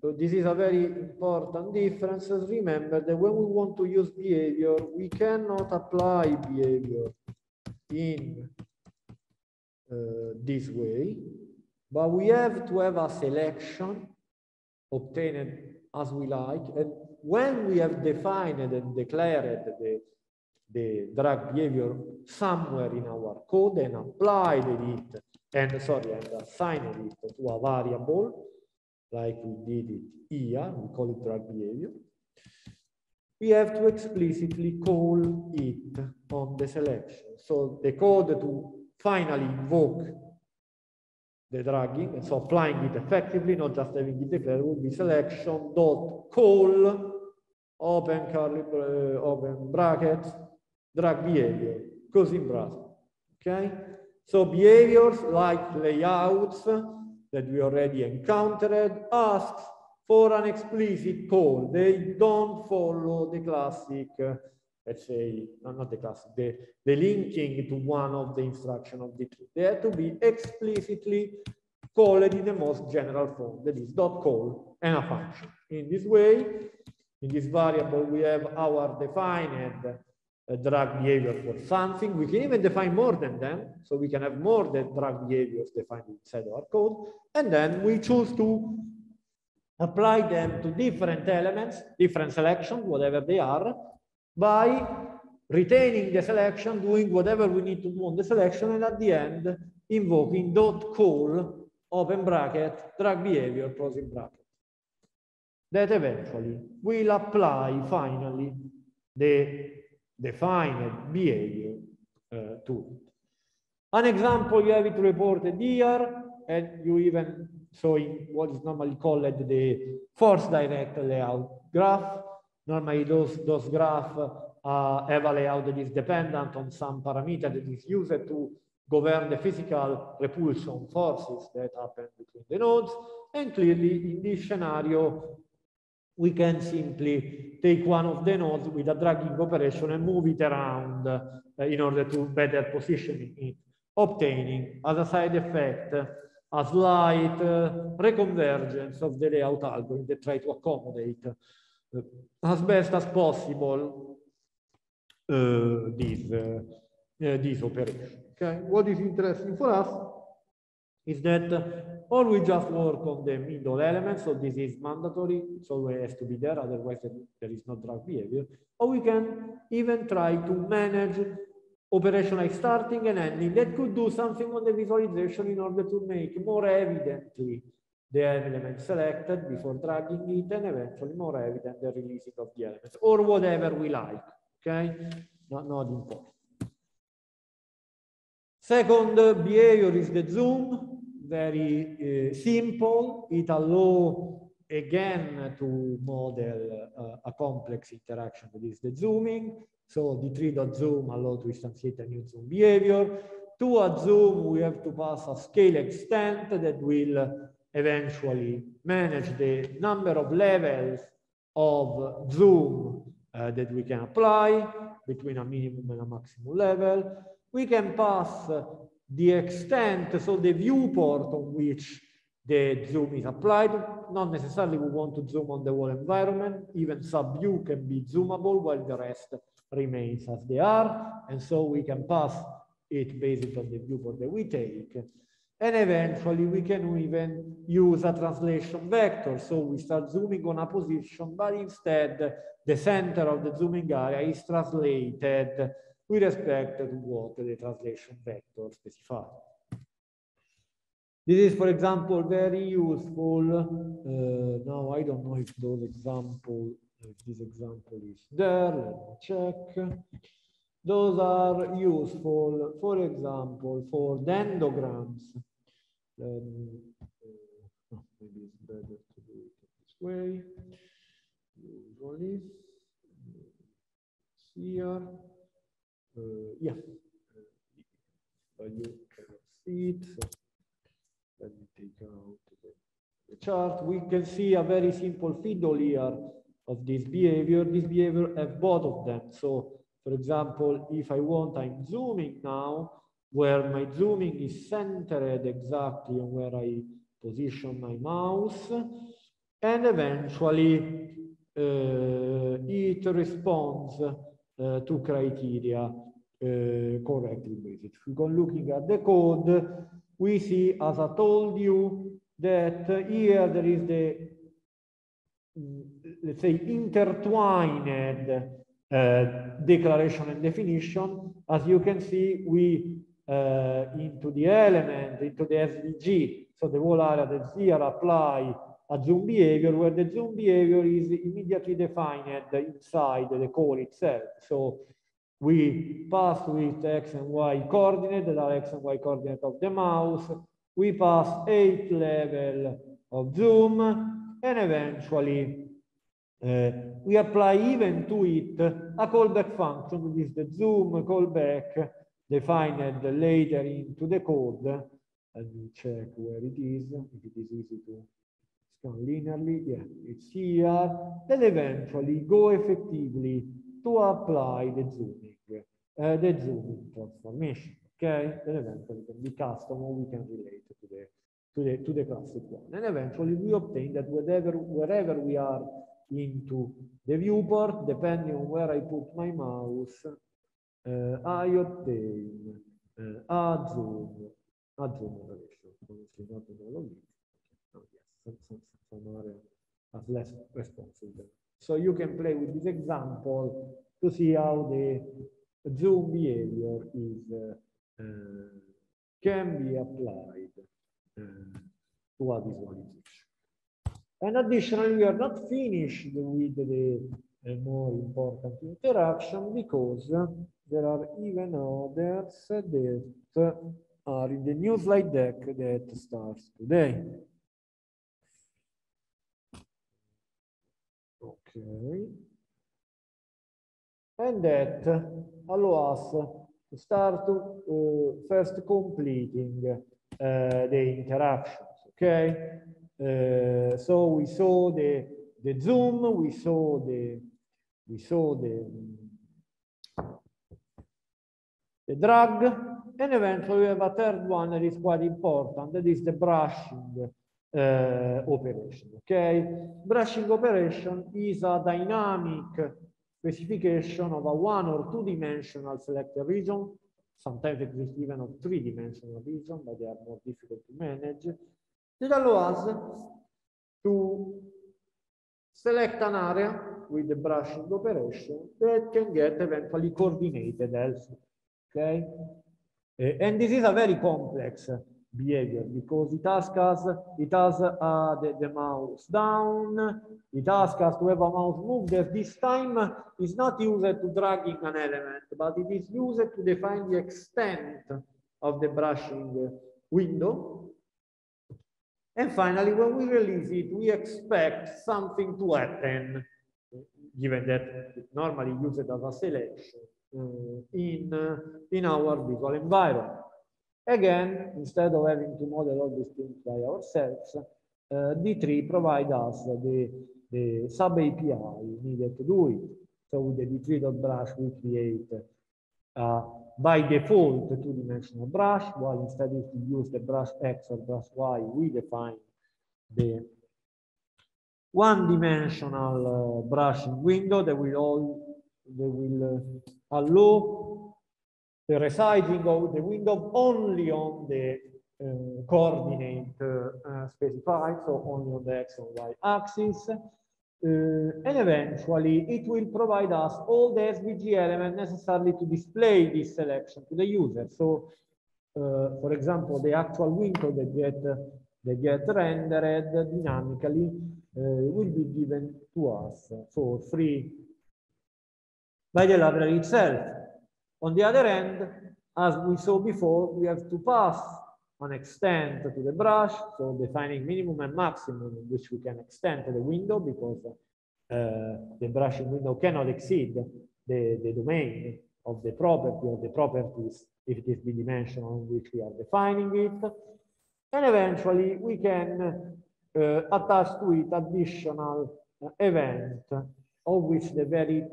so this is a very important difference. Remember that when we want to use behavior, we cannot apply behavior in uh, this way, but we have to have a selection obtained as we like. And when we have defined and declared the, the drag behavior somewhere in our code and applied it, and sorry, and assigned it to a variable, like we did it here, we call it drag behavior, we have to explicitly call it on the selection. So the code to finally invoke the dragging, and so applying it effectively, not just having it declared, will be selection dot call open curly uh, open brackets drag behavior closing bracket. Okay, so behaviors like layouts that we already encountered asks for an explicit call. They don't follow the classic, uh, let's say, not the classic, the, the linking to one of the instruction of the tree. They have to be explicitly called in the most general form, that is dot call and a function. In this way, in this variable, we have our defined uh, drag behavior for something. We can even define more than them. So we can have more than drag behaviors defined inside our code. And then we choose to apply them to different elements, different selections, whatever they are, by retaining the selection, doing whatever we need to do on the selection, and at the end, invoking dot call, open bracket, drag behavior, closing bracket. That eventually will apply finally the defined behavior uh, to it. An example, you have it reported here, and you even saw in what is normally called the force direct layout graph. Normally, those, those graphs uh, have a layout that is dependent on some parameter that is used to govern the physical repulsion forces that happen between the nodes. And clearly in this scenario, we can simply take one of the nodes with a dragging operation and move it around uh, in order to better position it, obtaining as a side effect a slight uh, reconvergence of the layout algorithm that try to accommodate as best as possible uh, this, uh, uh, this operation. Okay, what is interesting for us is that or we just work on the middle element, so this is mandatory, it always has to be there, otherwise there is no drag behavior, or we can even try to manage operation like starting and ending that could do something on the visualization in order to make more evidently the element selected before dragging it and eventually more evident the releasing of the elements or whatever we like, okay? Not, not important. Second behavior is the zoom, very uh, simple. It allows again to model uh, a complex interaction that is the zooming. So D3 dot zoom allows to instantiate a new zoom behavior. To a zoom, we have to pass a scale extent that will eventually manage the number of levels of zoom uh, that we can apply between a minimum and a maximum level. We can pass the extent, so the viewport on which the zoom is applied. Not necessarily we want to zoom on the whole environment. Even sub-view can be zoomable while the rest remains as they are. And so we can pass it based on the viewport that we take. And eventually we can even use a translation vector. So we start zooming on a position, but instead the center of the zooming area is translated with respect to what the translation vector specifies. This is, for example, very useful. Uh, now, I don't know if those example, if this example is there. Let me check. Those are useful, for example, for dendrograms. Um, uh, maybe it's better to do it this way. Usually, here. Uh, yeah, but you cannot see it. So let me take out the, the chart. We can see a very simple fiddle here of this behavior. This behavior have both of them. So, for example, if I want, I'm zooming now, where my zooming is centered exactly on where I position my mouse, and eventually uh, it responds uh, to criteria uh, correctly. If we go looking at the code, we see, as I told you, that here there is the, mm, let's say, intertwined uh, declaration and definition. As you can see, we uh, into the element, into the SVG, so the whole area that's here apply a zoom behavior where the zoom behavior is immediately defined inside the call itself. So we pass with x and y coordinate, that are x and y coordinate of the mouse. We pass eight level of zoom, and eventually uh, we apply even to it a callback function, which is the zoom callback defined later into the code. Me check where it is, if it is easy to scan linearly. Yeah, it's here. Then eventually go effectively to apply the zooming, uh, the zooming transformation. Okay, then eventually can be custom or we can relate to the to the to the classic one. And eventually we obtain that whatever wherever we are into the viewport, depending on where I put my mouse, uh, I obtain uh, a zoom, a zoom relation. Obviously not in all of these. Oh, yes, some, some, some area has less responsive. So you can play with this example to see how the zoom behavior is uh, uh, can be applied uh, to a visualization. And additionally, we are not finished with the uh, more important interaction because there are even others that are in the new slide deck that starts today. Okay. And that allows us to start uh, first completing uh, the interactions, okay? Uh, so we saw the, the zoom, we saw the, we saw the, the drag, and eventually we have a third one that is quite important, that is the brushing uh, operation, okay? Brushing operation is a dynamic specification of a one or two dimensional selected region. Sometimes it is even a three dimensional region, but they are more difficult to manage. That allows us to select an area with the brushing operation that can get eventually coordinated elsewhere. Okay? Uh, and this is a very complex behavior because it asks us, it has uh, the, the mouse down, it asks us to have a mouse move that this time is not used to dragging an element, but it is used to define the extent of the brushing window. And finally, when we release it, we expect something to happen, given that it normally used as a selection in, uh, in our visual environment. Again, instead of having to model all these things by ourselves, uh, D3 provide us the, the sub API needed to do it. So with the D3.brush, we create uh, by default a two-dimensional brush, while instead if we use the brush X or brush Y, we define the one-dimensional uh, brushing window that will all that will uh, allow the resizing of the window only on the uh, coordinate uh, specified, so only on the x and y axis. Uh, and eventually it will provide us all the SVG elements necessary to display this selection to the user. So, uh, for example, the actual window that get that get rendered dynamically uh, will be given to us for free by the library itself. On the other end, as we saw before, we have to pass an extent to the brush, so defining minimum and maximum which we can extend the window because uh, the brushing window cannot exceed the, the domain of the property or the properties if it is bidimensional in which we are defining it. And eventually we can uh, attach to it additional uh, event of which the very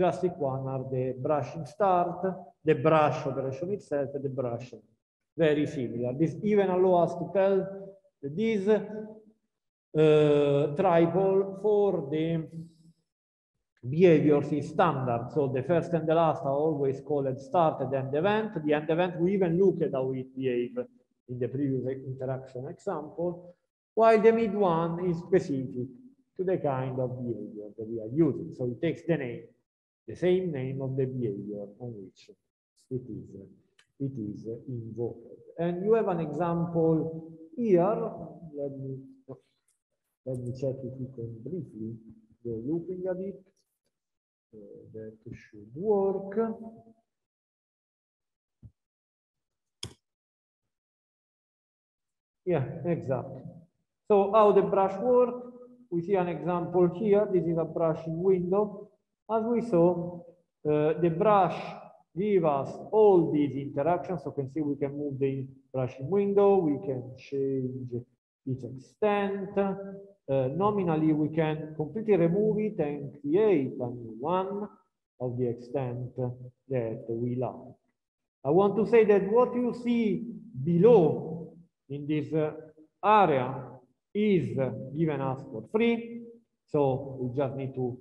classic one are the brushing start, the brush operation itself, and the brushing. Very similar. This even allows us to tell this uh, tripole for the behaviors is standard. So the first and the last are always called start and end event. The end event, we even look at how it behaves in the previous interaction example, while the mid one is specific to the kind of behavior that we are using. So it takes the name the same name of the behavior on which it is, it is invoked. And you have an example here. Let me, let me check if we can briefly go looking at it. Uh, that should work. Yeah, exactly. So how the brush works, we see an example here. This is a brushing window. As we saw, uh, the brush give us all these interactions. So you can see we can move the brushing window, we can change its extent. Uh, nominally, we can completely remove it and create a new one of the extent that we like. I want to say that what you see below in this uh, area is given us for free. So we just need to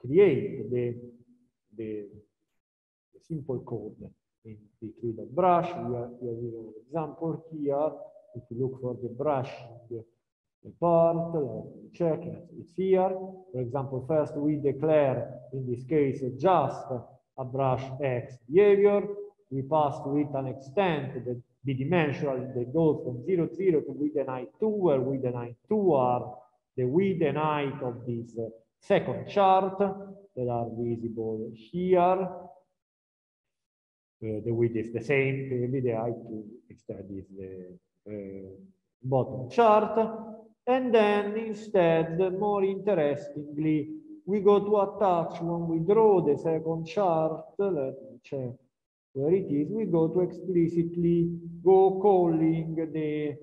create the, the, the simple code in the create brush. We are, we are an example here. If you look for the brush, the, part, let me check it. It's here. For example, first we declare, in this case, just a brush X behavior. We pass to it an extent that bidimensional that goes from 0, 0 to width and height 2, where width and height 2 are the width and height of this uh, second chart that are visible here. Uh, the width is the same, clearly the height instead is the uh, bottom chart. And then instead, more interestingly, we go to attach when we draw the second chart. Let me check where it is, we go to explicitly go calling the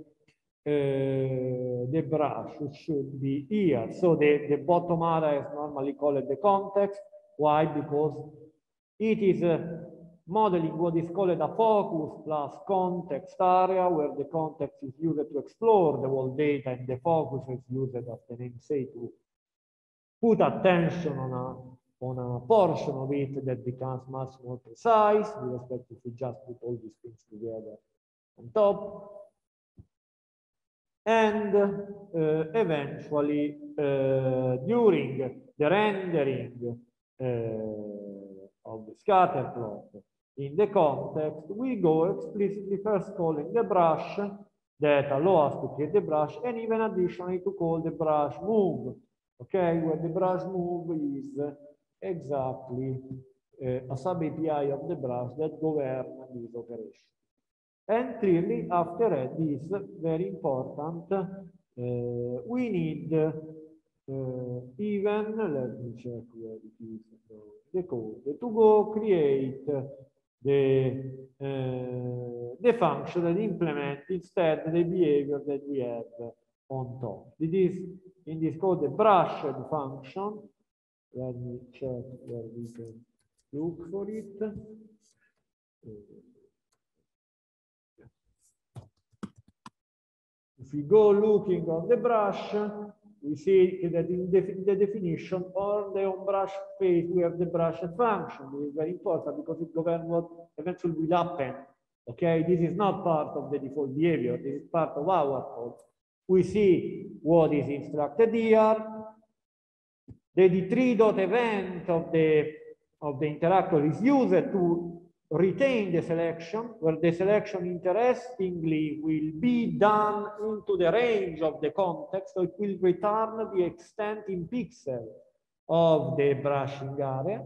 the brush should be here. So the, the bottom area is normally called the context. Why? Because it is uh, modeling what is called a focus plus context area, where the context is used to explore the whole data and the focus is used, as the name say, to put attention on a on a portion of it that becomes much more precise with respect if just put all these things together on top. And uh, eventually, uh, during the rendering uh, of the scatter plot in the context, we go explicitly first calling the brush that allow us to create the brush and even additionally to call the brush move. Okay, where the brush move is exactly a sub API of the brush that govern this operation. And clearly, after this, very important, uh, we need uh, even, let me check where it is, the code, to go create the, uh, the function that implement instead the behavior that we have on top. It is in this code the brushed function let me check where we can look for it. If we go looking on the brush, we see that in the, definition on the on brush face, we have the brush function. This is very important because it governs what eventually will happen. Okay, this is not part of the default behavior. This is part of our code. We see what is instructed here the D3 dot event of the of the interactor is used to retain the selection, where the selection interestingly will be done into the range of the context, so it will return the extent in pixel of the brushing area.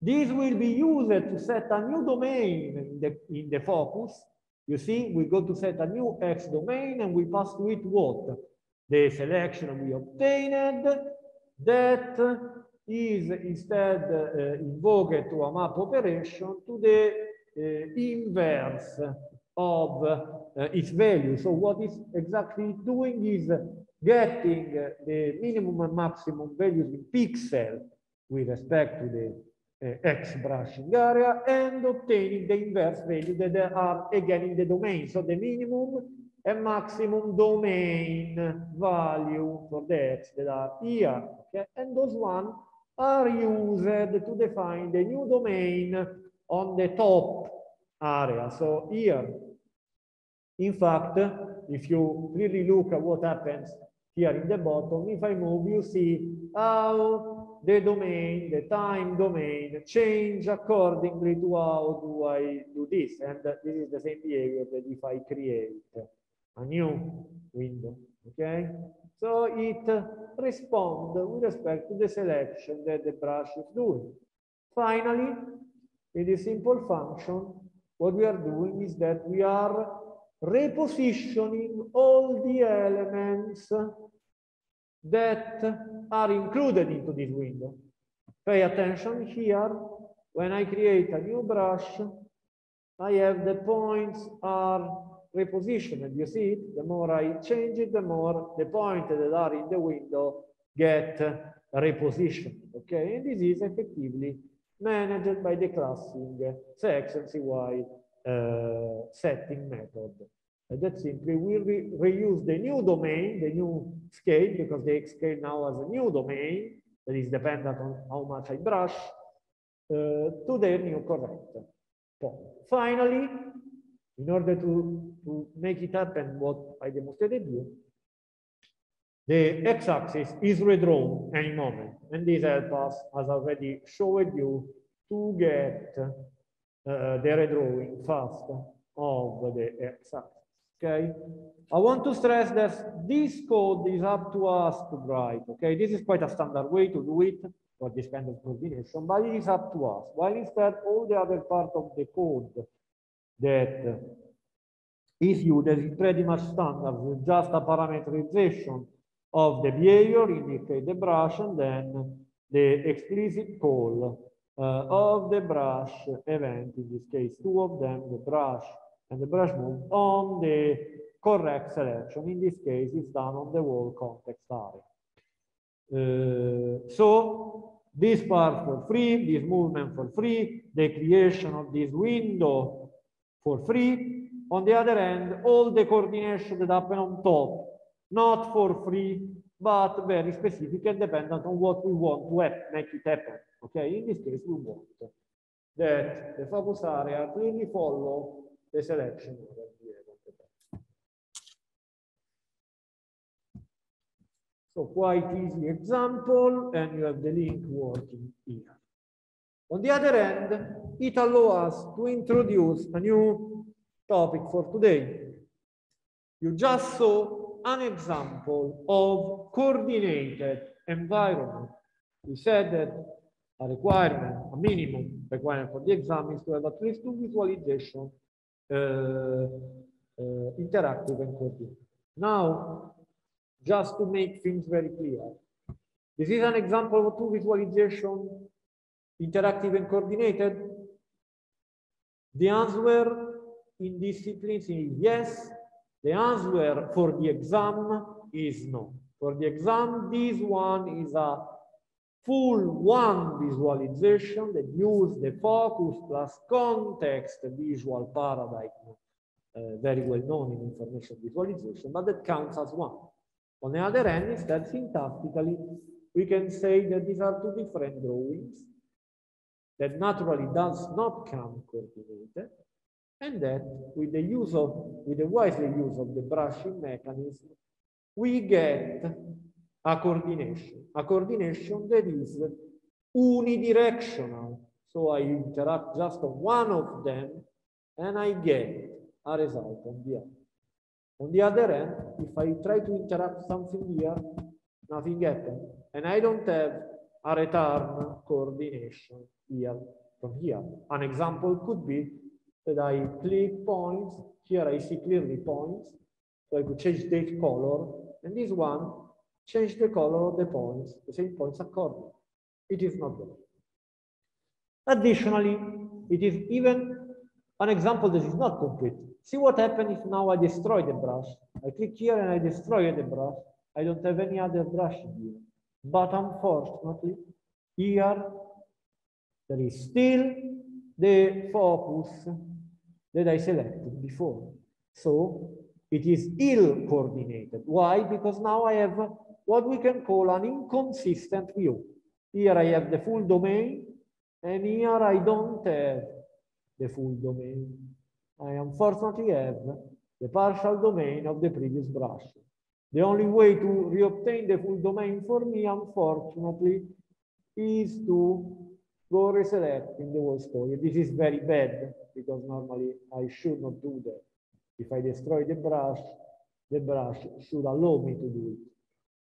This will be used to set a new domain in the, in the focus. You see, we go to set a new X domain and we pass to it what? The selection we obtained that is instead uh, invoked to a map operation to the uh, inverse of uh, its value. So what is exactly doing is getting the minimum and maximum values in pixel with respect to the X brushing area and obtaining the inverse value that are again in the domain. So the minimum and maximum domain value for the X that are here okay? and those one are used to define the new domain on the top area. So here, in fact, if you really look at what happens here in the bottom, if I move, you see how the domain, the time domain change accordingly to how do I do this. And this is the same behavior that if I create a new window, okay? So it responds with respect to the selection that the brush is doing. Finally, in this simple function, what we are doing is that we are repositioning all the elements that are included into this window. Pay attention here, when I create a new brush, I have the points are reposition and you see it, the more I change it, the more the points that are in the window get repositioned. Okay, and this is effectively managed by the classing CX and CY uh, setting method. And that simply will re reuse the new domain, the new scale, because the scale now has a new domain that is dependent on how much I brush, uh, to their new correct point. Finally, in order to, to make it happen what I demonstrated you, the x-axis is redrawn any moment. And this helps us, as already showed you, to get uh, the redrawing fast of the x-axis. Okay. I want to stress that this code is up to us to write. Okay. This is quite a standard way to do it for this kind of coordination, but it is up to us. While instead all the other part of the code that is used as much standard just a parameterization of the behavior, indicate the brush, and then the explicit call uh, of the brush event, in this case, two of them, the brush and the brush move on the correct selection. In this case, it's done on the whole context area. Uh, so this part for free, this movement for free, the creation of this window for free. On the other hand, all the coordination that happen on top, not for free, but very specific and dependent on what we want to have, make it happen. Okay, in this case, we want that the focus area clearly follow the selection. So quite easy example, and you have the link working here. On the other hand, it allows us to introduce a new topic for today. You just saw an example of coordinated environment. We said that a requirement, a minimum requirement for the exam is to have at least two visualization uh, uh, interactive and coordinated. Now, just to make things very clear, this is an example of two visualization, interactive and coordinated. The answer in disciplines is yes. The answer for the exam is no. For the exam, this one is a full one visualization that use the focus plus context visual paradigm, uh, very well known in information visualization, but that counts as one. On the other hand, instead, syntactically, we can say that these are two different drawings that naturally does not come coordinated, and that with the use of, with the wisely use of the brushing mechanism, we get a coordination, a coordination that is unidirectional. So I interact just on one of them and I get a result on the other. On the other hand, if I try to interact something here, nothing happens. And I don't have a return coordination here from here. An example could be that I click points. Here I see clearly points. So I could change the color. And this one change the color of the points, the same points according. It is not there. Additionally, it is even an example that is not complete. See what happens if now I destroy the brush. I click here and I destroy the brush. I don't have any other brush here. But unfortunately, here there is still the focus that I selected before. So it is ill coordinated. Why? Because now I have what we can call an inconsistent view. Here I have the full domain, and here I don't have the full domain. I unfortunately have the partial domain of the previous brush. The only way to reobtain the full domain for me, unfortunately, is to go reselecting the whole story. This is very bad because normally I should not do that. If I destroy the brush, the brush should allow me to do it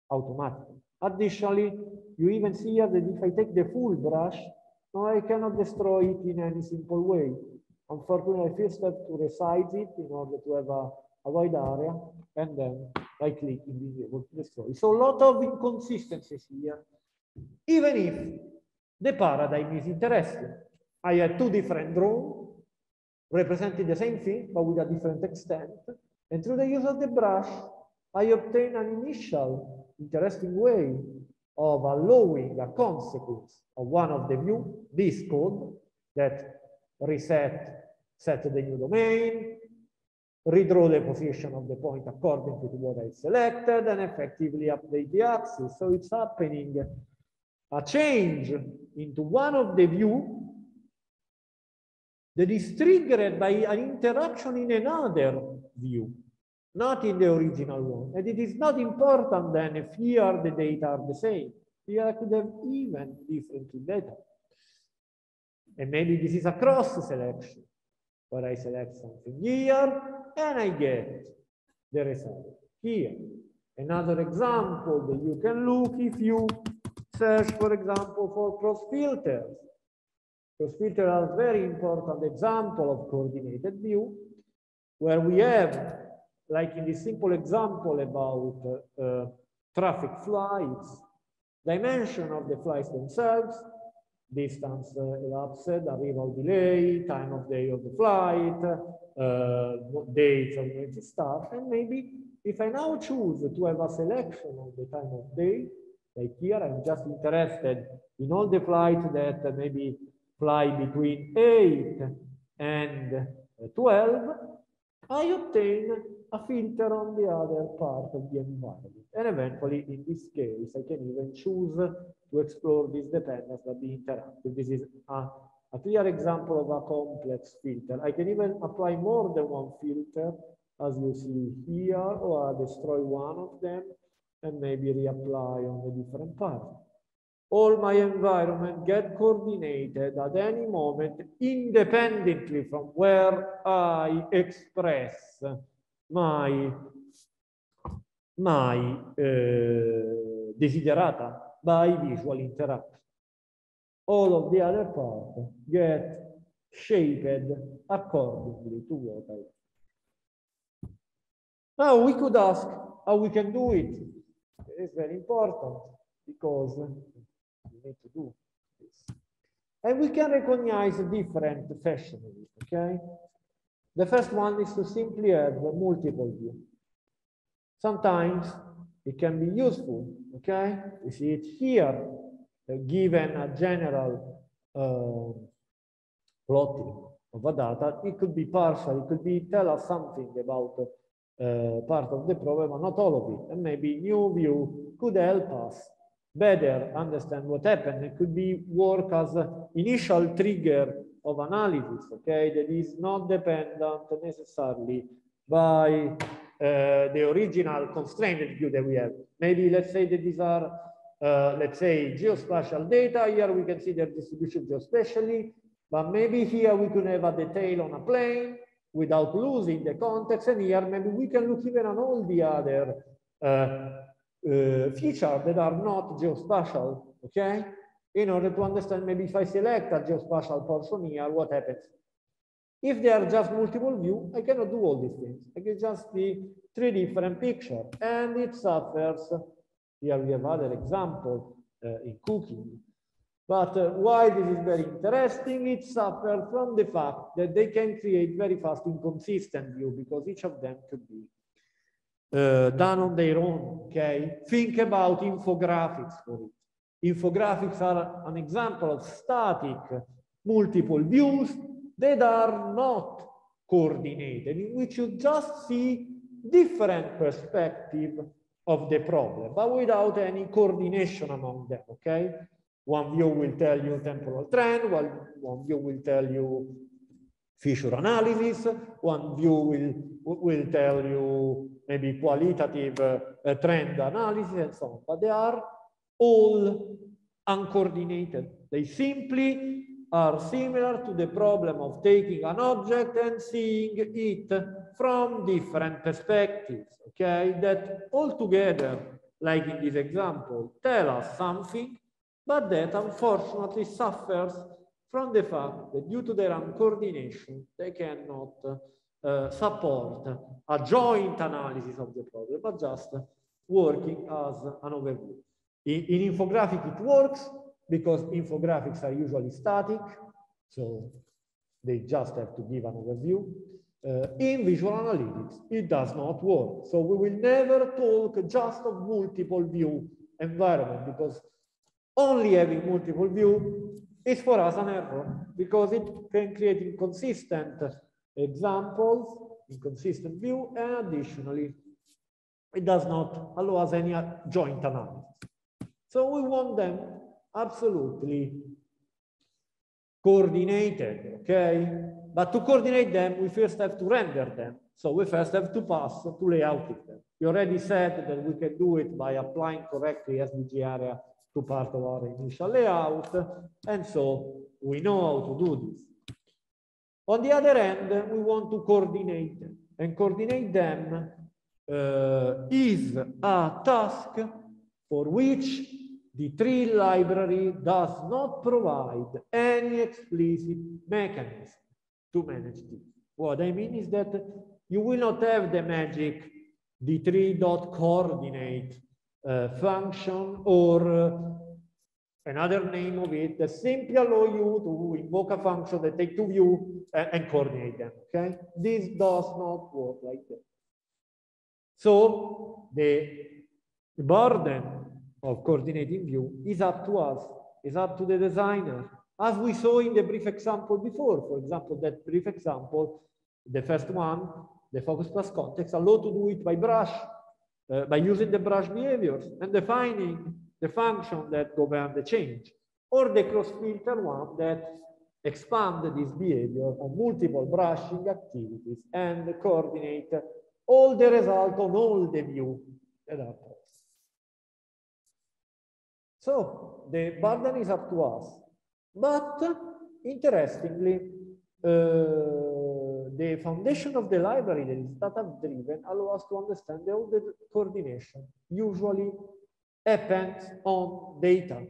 automatically. Additionally, you even see here that if I take the full brush, now I cannot destroy it in any simple way. Unfortunately, I first have to resize it in order to have a, a wide area, and then by clicking being able to. So a lot of inconsistencies here, even if the paradigm is interesting. I have two different drones representing the same thing, but with a different extent. And through the use of the brush, I obtain an initial interesting way of allowing a consequence of one of the view, this code, that reset, set the new domain, redraw the position of the point according to what I selected, and effectively update the axis. So it's happening a change into one of the view that is triggered by an interaction in another view not in the original one. And it is not important then if here the data are the same. Here I could have even different data. And maybe this is a cross selection where I select something here and I get the result here. Another example that you can look if you search, for example, for cross filters. Cross filters are a very important example of coordinated view where we have like in this simple example about uh, traffic flights, dimension of the flights themselves, distance uh, elapsed, arrival delay, time of day of the flight, uh, dates of when to start, and maybe if I now choose to have a selection of the time of day, like here, I'm just interested in all the flights that maybe fly between 8 and 12, I obtain a filter on the other part of the environment. And eventually, in this case, I can even choose to explore this dependence that be interactive. This is a, a clear example of a complex filter. I can even apply more than one filter, as you see here, or I destroy one of them and maybe reapply on the different part. All my environment get coordinated at any moment independently from where I express my, my uh, desiderata by visual interaction. All of the other parts get shaped accordingly to what I want. Now we could ask how we can do it. it is very important because we need to do this. And we can recognize different fashions, okay? The first one is to simply have a multiple view. Sometimes it can be useful, okay? We see it here, given a general uh, plotting of a data. It could be partial, it could be tell us something about uh, part of the problem, not all of it. And maybe new view could help us better understand what happened. It could be work as initial trigger of analysis, okay, that is not dependent necessarily by uh, the original constrained view that we have. Maybe let's say that these are, uh, let's say, geospatial data. Here we can see their distribution geospatially, but maybe here we could have a detail on a plane without losing the context. And here, maybe we can look even on all the other uh, uh, features that are not geospatial, okay? In order to understand, maybe if I select a geospatial portion here, what happens? If they are just multiple view, I cannot do all these things. I can just see three different pictures and it suffers. Here we have other example uh, in cooking. But uh, why this is very interesting, it suffers from the fact that they can create very fast inconsistent view because each of them could be uh, done on their own, okay? Think about infographics for it. Infographics are an example of static multiple views that are not coordinated, in which you just see different perspective of the problem, but without any coordination among them, okay? One view will tell you temporal trend, one, one view will tell you feature analysis, one view will, will tell you maybe qualitative uh, trend analysis and so on. But they are all uncoordinated. They simply are similar to the problem of taking an object and seeing it from different perspectives, okay? That altogether, like in this example, tell us something but that unfortunately suffers from the fact that due to their uncoordination, they cannot uh, support a joint analysis of the problem, but just working as an overview. In, in infographic, it works because infographics are usually static, so they just have to give an overview. Uh, in visual analytics, it does not work. So we will never talk just of multiple view environment because only having multiple view is for us an error because it can create inconsistent examples, inconsistent view, and additionally, it does not allow us any joint analysis. So we want them absolutely coordinated, okay? But to coordinate them, we first have to render them. So we first have to pass to layouting them. We already said that we can do it by applying correctly SVG area to part of our initial layout. And so we know how to do this. On the other end, we want to coordinate. And coordinate them uh, is a task for which the D3 library does not provide any explicit mechanism to manage this. What I mean is that you will not have the magic d3.coordinate uh, function or uh, another name of it that simply allow you to invoke a function that take two view and, and coordinate them, okay? This does not work like that. So the, the burden of coordinating view is up to us, is up to the designer. As we saw in the brief example before, for example, that brief example, the first one, the focus plus context, allow to do it by brush, uh, by using the brush behaviors and defining the function that govern the change, or the cross filter one that expand this behavior on multiple brushing activities and coordinate all the result on all the view that are So the burden is up to us. But interestingly, uh, the foundation of the library that is data driven allow us to understand all the coordination usually happens on data.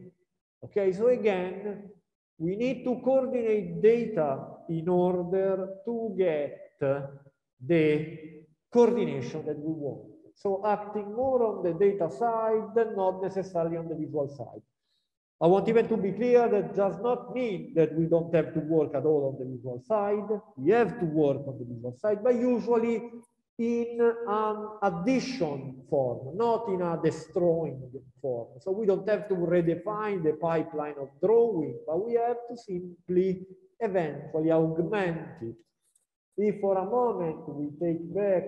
Okay, so again, we need to coordinate data in order to get the coordination that we want. So acting more on the data side than not necessarily on the visual side. I want even to be clear that does not mean that we don't have to work at all on the visual side. We have to work on the visual side, but usually in an addition form, not in a destroying form. So we don't have to redefine the pipeline of drawing, but we have to simply eventually augment it. If for a moment we take back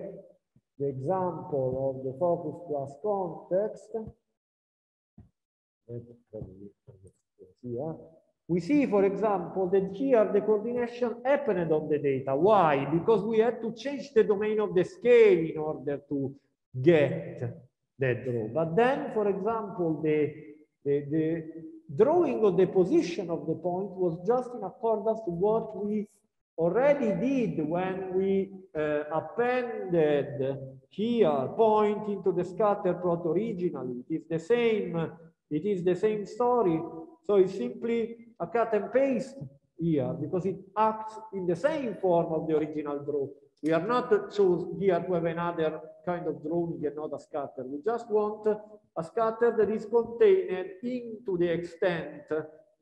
the example of the focus plus context, we see, for example, that here the coordination happened on the data. Why? Because we had to change the domain of the scale in order to get that draw. But then, for example, the, the, the drawing of the position of the point was just in accordance to what we already did when we uh, appended here point into the scatter plot originally. It is the same, it is the same story. So it's simply a cut and paste here because it acts in the same form of the original draw. We are not choose here to have another kind of drawing and not a scatter. We just want a scatter that is contained into the extent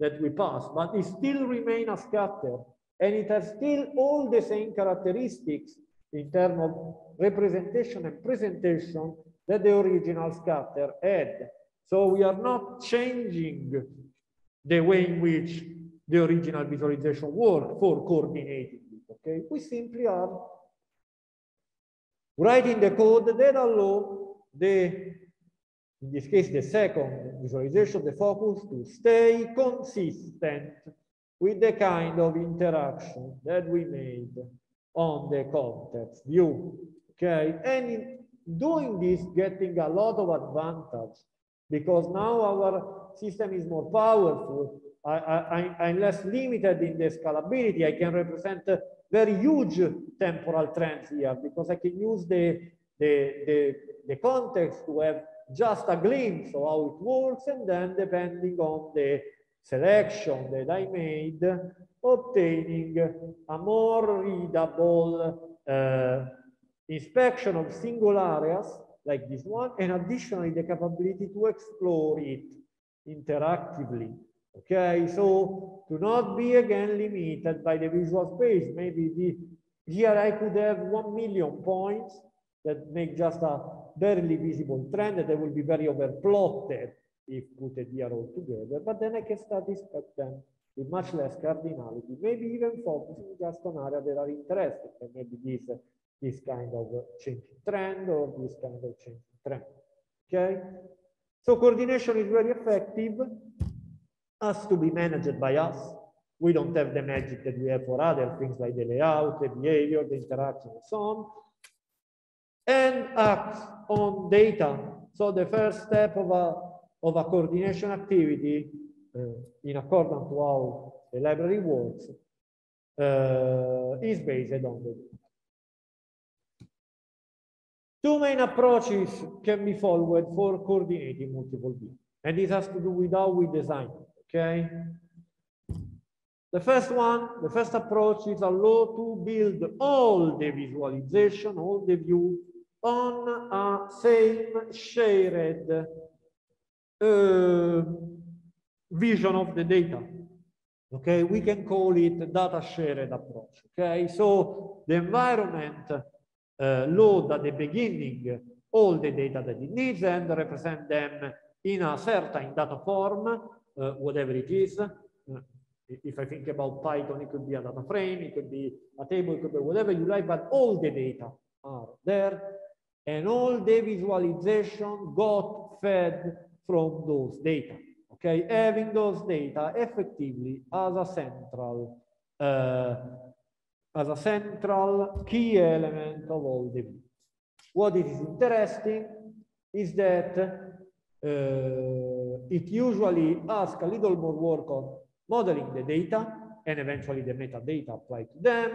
that we pass, but it still remain a scatter. And it has still all the same characteristics in terms of representation and presentation that the original scatter had. So we are not changing the way in which the original visualization worked for coordinating it, okay? We simply are writing the code that allow the, in this case, the second visualization, the focus to stay consistent with the kind of interaction that we made on the context view, okay? And in doing this, getting a lot of advantage because now our system is more powerful. I, I, I'm less limited in the scalability. I can represent very huge temporal trends here because I can use the, the, the, the context to have just a glimpse of how it works and then depending on the selection that I made, obtaining a more readable uh, inspection of single areas like this one and additionally the capability to explore it interactively. Okay, so to not be again limited by the visual space, maybe the, here I could have 1 million points that make just a barely visible trend that will be very overplotted if put here all together, but then I can start inspect them with much less cardinality, maybe even focusing just on areas that are interesting, and maybe this, this kind of changing trend or this kind of changing trend. Okay, so coordination is very effective, has to be managed by us. We don't have the magic that we have for other things like the layout, the behavior, the interaction, and so on. And act on data. So the first step of a, of a coordination activity uh, in accordance to how the library works uh, is based on the. Two main approaches can be followed for coordinating multiple views. And this has to do with how we design it, okay? The first one, the first approach is allow to build all the visualization, all the view on a same shared uh, vision of the data. Okay, we can call it data shared approach. Okay, so the environment uh, load at the beginning all the data that it needs and represent them in a certain data form, uh, whatever it is. Uh, if I think about Python, it could be a data frame, it could be a table, it could be whatever you like, but all the data are there and all the visualization got fed from those data. Okay, having those data effectively as a central uh, as a central key element of all the views. What is interesting is that uh, it usually asks a little more work on modeling the data and eventually the metadata applied to them,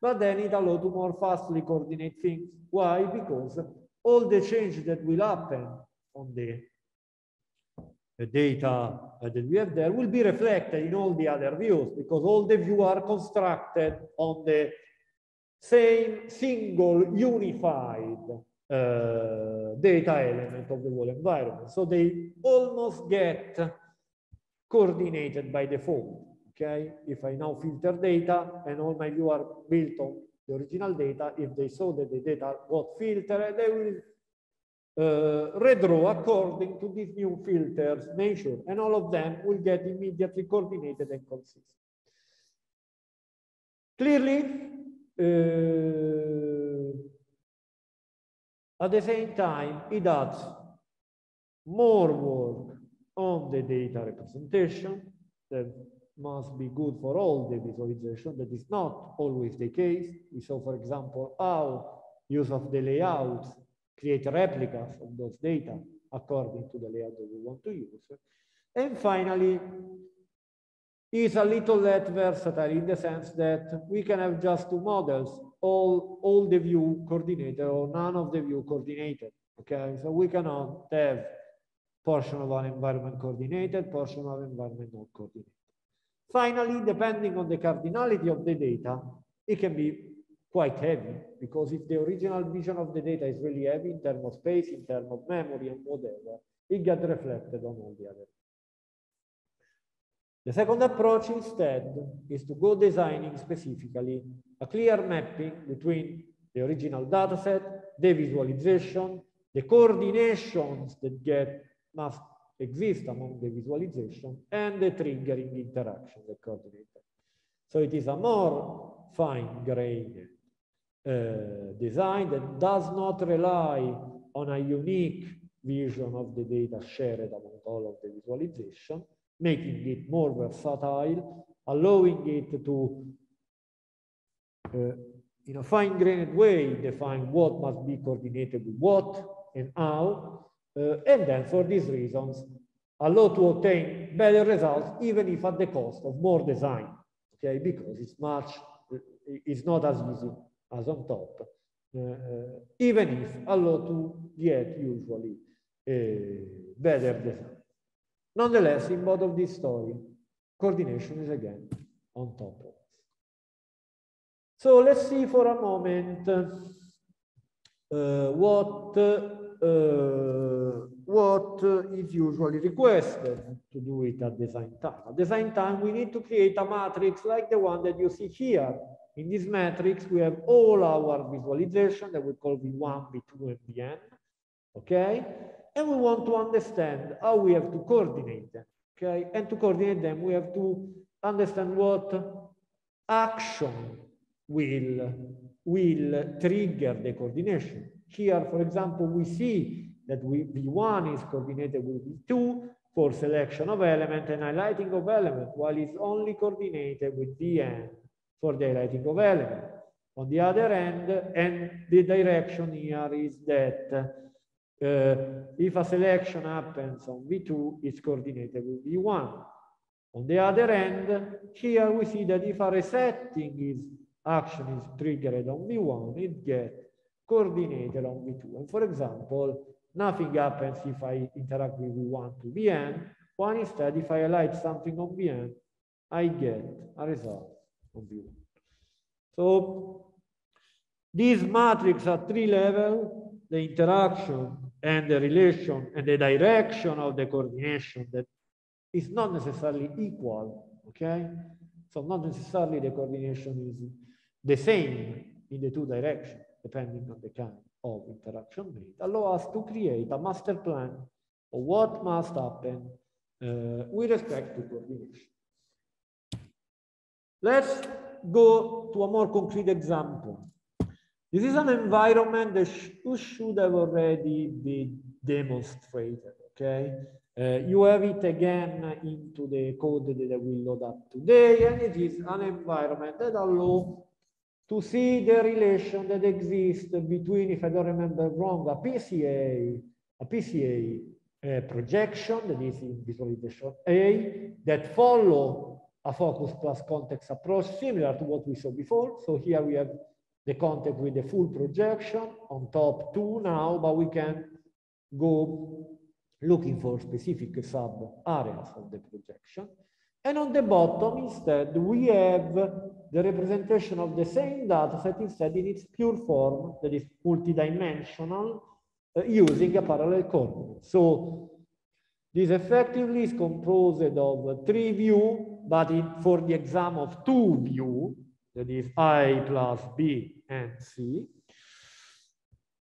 but then it allows to more fastly coordinate things. Why? Because all the change that will happen on the, the data that we have there will be reflected in all the other views because all the views are constructed on the same single unified uh, data element of the whole environment. So they almost get coordinated by default. Okay, if I now filter data and all my views are built on the original data, if they saw that the data got filtered, they will redraw according to these new filters measure, and all of them will get immediately coordinated and consistent. Clearly, uh, at the same time, it adds more work on the data representation that must be good for all the visualization. That is not always the case. We saw, for example, how use of the layouts create replicas of those data according to the layout that we want to use. And finally, is a little less versatile in the sense that we can have just two models, all, all the view coordinated or none of the view coordinated. Okay, so we cannot have portion of an environment coordinated, portion of environment not coordinated. Finally, depending on the cardinality of the data, it can be quite heavy because if the original vision of the data is really heavy in terms of space, in terms of memory and whatever, it gets reflected on all the other. The second approach instead is to go designing specifically a clear mapping between the original dataset, the visualization, the coordinations that get must exist among the visualization and the triggering interaction that coordinate. So it is a more fine-grained uh, design that does not rely on a unique vision of the data shared among all of the visualization, making it more versatile, allowing it to, uh, in a fine-grained way, define what must be coordinated with what and how, uh, and then for these reasons, allow to obtain better results, even if at the cost of more design, okay? Because it's much, it's not as easy as on top, uh, uh even if allow to get usually a better design. Nonetheless, in both of this story, coordination is again on top of us. So let's see for a moment uh, what uh, what is usually requested to do it at design time. At design time, we need to create a matrix like the one that you see here. In this matrix, we have all our visualization that we call V1, V2, and Vn. Okay? And we want to understand how we have to coordinate them. Okay? And to coordinate them, we have to understand what action will, will trigger the coordination. Here, for example, we see that we, V1 is coordinated with V2 for selection of element and highlighting of element, while it's only coordinated with Vn for the highlighting of element. On the other end, and the direction here is that uh, if a selection happens on V2, it's coordinated with V1. On the other end, here we see that if a resetting is action is triggered on V1, it gets coordinated on V2. And for example, nothing happens if I interact with V1 to Vn, one instead, if I highlight something on Vn, I get a result on V1. So this matrix at three level, the interaction and the relation and the direction of the coordination that is not necessarily equal, okay? So not necessarily the coordination is the same in the two directions, depending on the kind of interaction made, allow us to create a master plan of what must happen uh, with respect to coordination. Let's go to a more concrete example. This is an environment that sh should have already been demonstrated, okay? Uh, you have it again into the code that I will load up today, and it is an environment that allows to see the relation that exists between, if I don't remember wrong, a PCA, a PCA uh, projection, that is in visualization A, that follow a focus plus context approach similar to what we saw before. So here we have the context with the full projection on top two now, but we can go looking for specific sub areas of the projection. And on the bottom, instead, we have the representation of the same data set instead in its pure form, that is multidimensional, uh, using a parallel coordinate. So this effectively is composed of three view, but for the exam of two view, that is I plus B and C,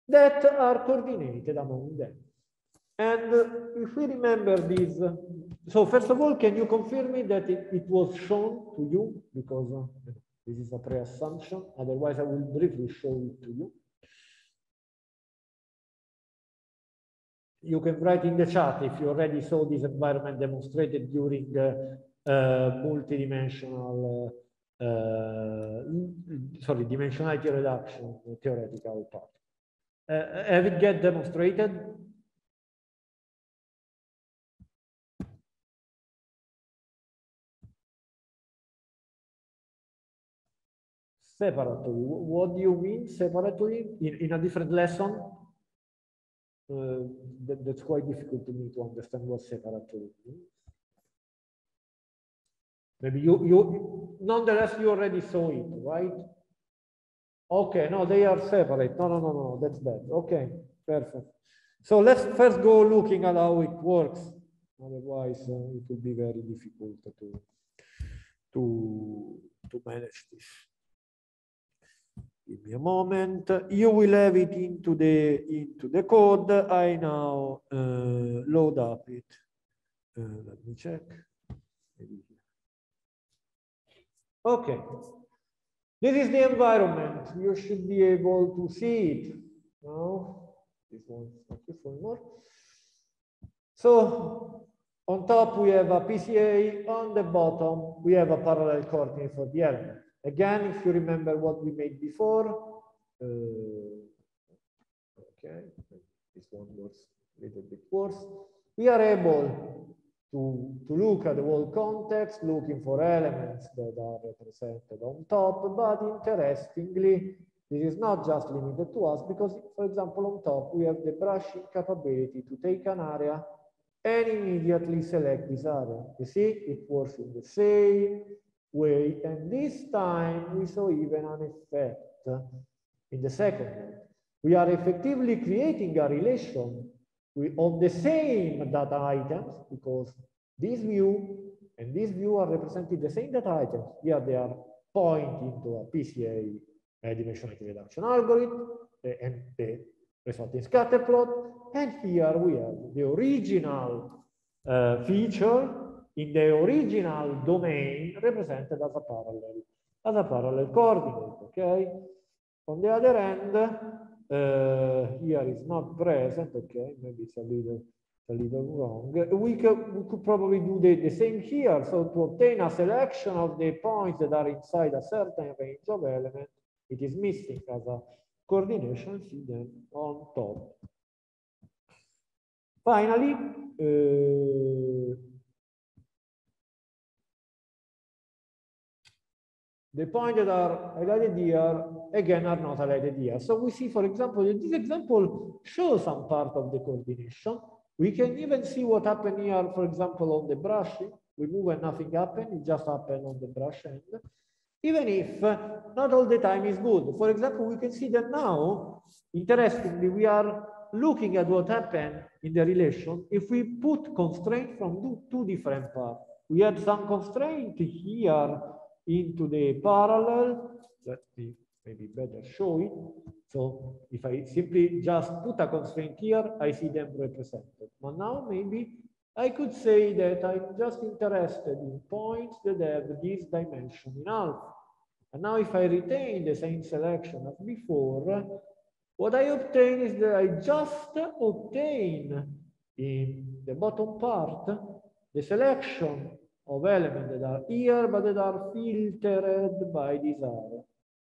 that are coordinated among them. And if we remember this, so first of all, can you confirm me that it, it was shown to you? Because uh, this is a pre-assumption. Otherwise, I will briefly show it to you. You can write in the chat if you already saw this environment demonstrated during uh, multidimensional uh, sorry, dimensionality reduction theoretical part. Uh, have it get demonstrated? Separately. What do you mean separately in, in a different lesson? Uh, that, that's quite difficult to me to understand what separately means. Maybe you, you, nonetheless, you already saw it, right? Okay, no, they are separate. No, no, no, no, that's bad. Okay, perfect. So let's first go looking at how it works. Otherwise, uh, it will be very difficult to, to, to manage this. Give me a moment. You will have it into the into the code. I now uh, load up it. Uh, let me check. Maybe Okay. This is the environment. You should be able to see it. No, this one's not. So on top we have a PCA, on the bottom we have a parallel coordinate for the element. Again, if you remember what we made before, uh, okay, this one was a little bit worse. We are able to, to look at the whole context, looking for elements that are represented on top, but interestingly, this is not just limited to us because, for example, on top, we have the brushing capability to take an area and immediately select this area. You see, it works in the same way. And this time we saw even an effect in the second. We are effectively creating a relation of the same data items because this view and this view are representing the same data items. Here they are pointing to a PCA uh, dimensionality reduction algorithm uh, and the resulting scatter plot. And here we have the original uh, feature in the original domain represented as a parallel, as a parallel coordinate, okay? On the other end, uh, here is not present, okay, maybe it's a little, a little wrong. We could, we could probably do the, the same here. So to obtain a selection of the points that are inside a certain range of elements, it is missing as a coordination, see on top. Finally, uh, The points that are highlighted here, again, are not highlighted here. So we see, for example, in this example shows some part of the coordination. We can even see what happened here, for example, on the brush. We move and nothing happened, it just happened on the brush end. Even if uh, not all the time is good. For example, we can see that now, interestingly, we are looking at what happened in the relation if we put constraint from two different parts. We had some constraint here into the parallel. Let me maybe better show it. So if I simply just put a constraint here, I see them represented. But now maybe I could say that I'm just interested in points that have this dimension in alpha. And now if I retain the same selection as before, what I obtain is that I just obtain in the bottom part the selection of elements that are here but that are filtered by arrow.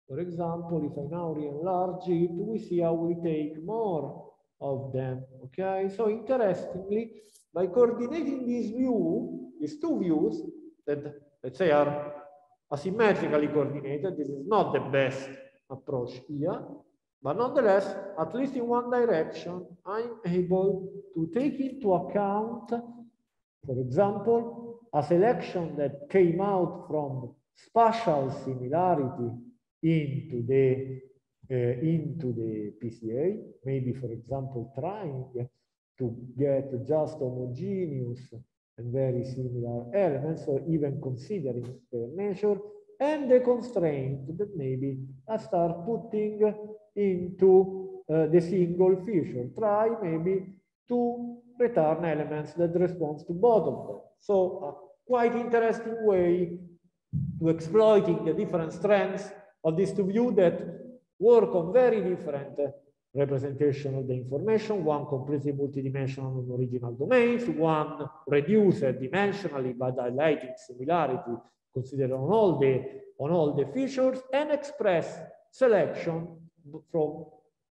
For example, if I now re-enlarge it, we see how we take more of them, okay? So interestingly, by coordinating this view, these two views that, let's say, are asymmetrically coordinated, this is not the best approach here, but nonetheless, at least in one direction, I'm able to take into account, for example, a selection that came out from spatial similarity into the uh, into the PCA, maybe for example trying to get just homogeneous and very similar elements, or even considering their nature, and the constraint that maybe I start putting into uh, the single feature. Try maybe to return elements that respond to both of them. So a quite interesting way to exploiting the different strengths of these two views that work on very different representation of the information, one completely multidimensional on original domains, one reduced dimensionally by highlighting similarity considered on all the on all the features and express selection from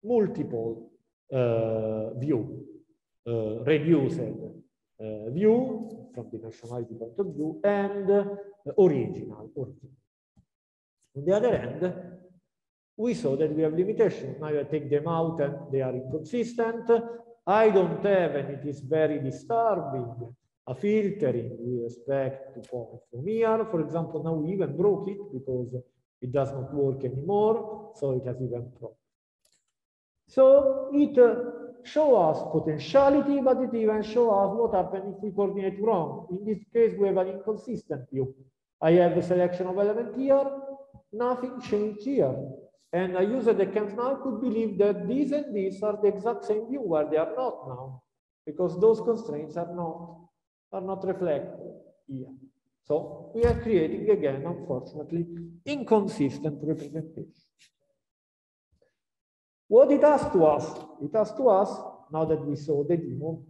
multiple uh, view, uh, reduced uh, view from the dimensionality point of view and uh, original. On the other hand, we saw that we have limitations. Now I take them out and they are inconsistent. I don't have, and it is very disturbing, a filtering with respect to points from here. For example, now we even broke it because it does not work anymore, so it has even problems. So it uh, show us potentiality, but it even show us what happens if we coordinate wrong. In this case, we have an inconsistent view. I have a selection of element here, nothing changed here. And a user that can now could believe that these and these are the exact same view where they are not now, because those constraints are not, are not reflected here. So we are creating again, unfortunately, inconsistent representation. What it asks to us? It asks to us, now that we saw the demo,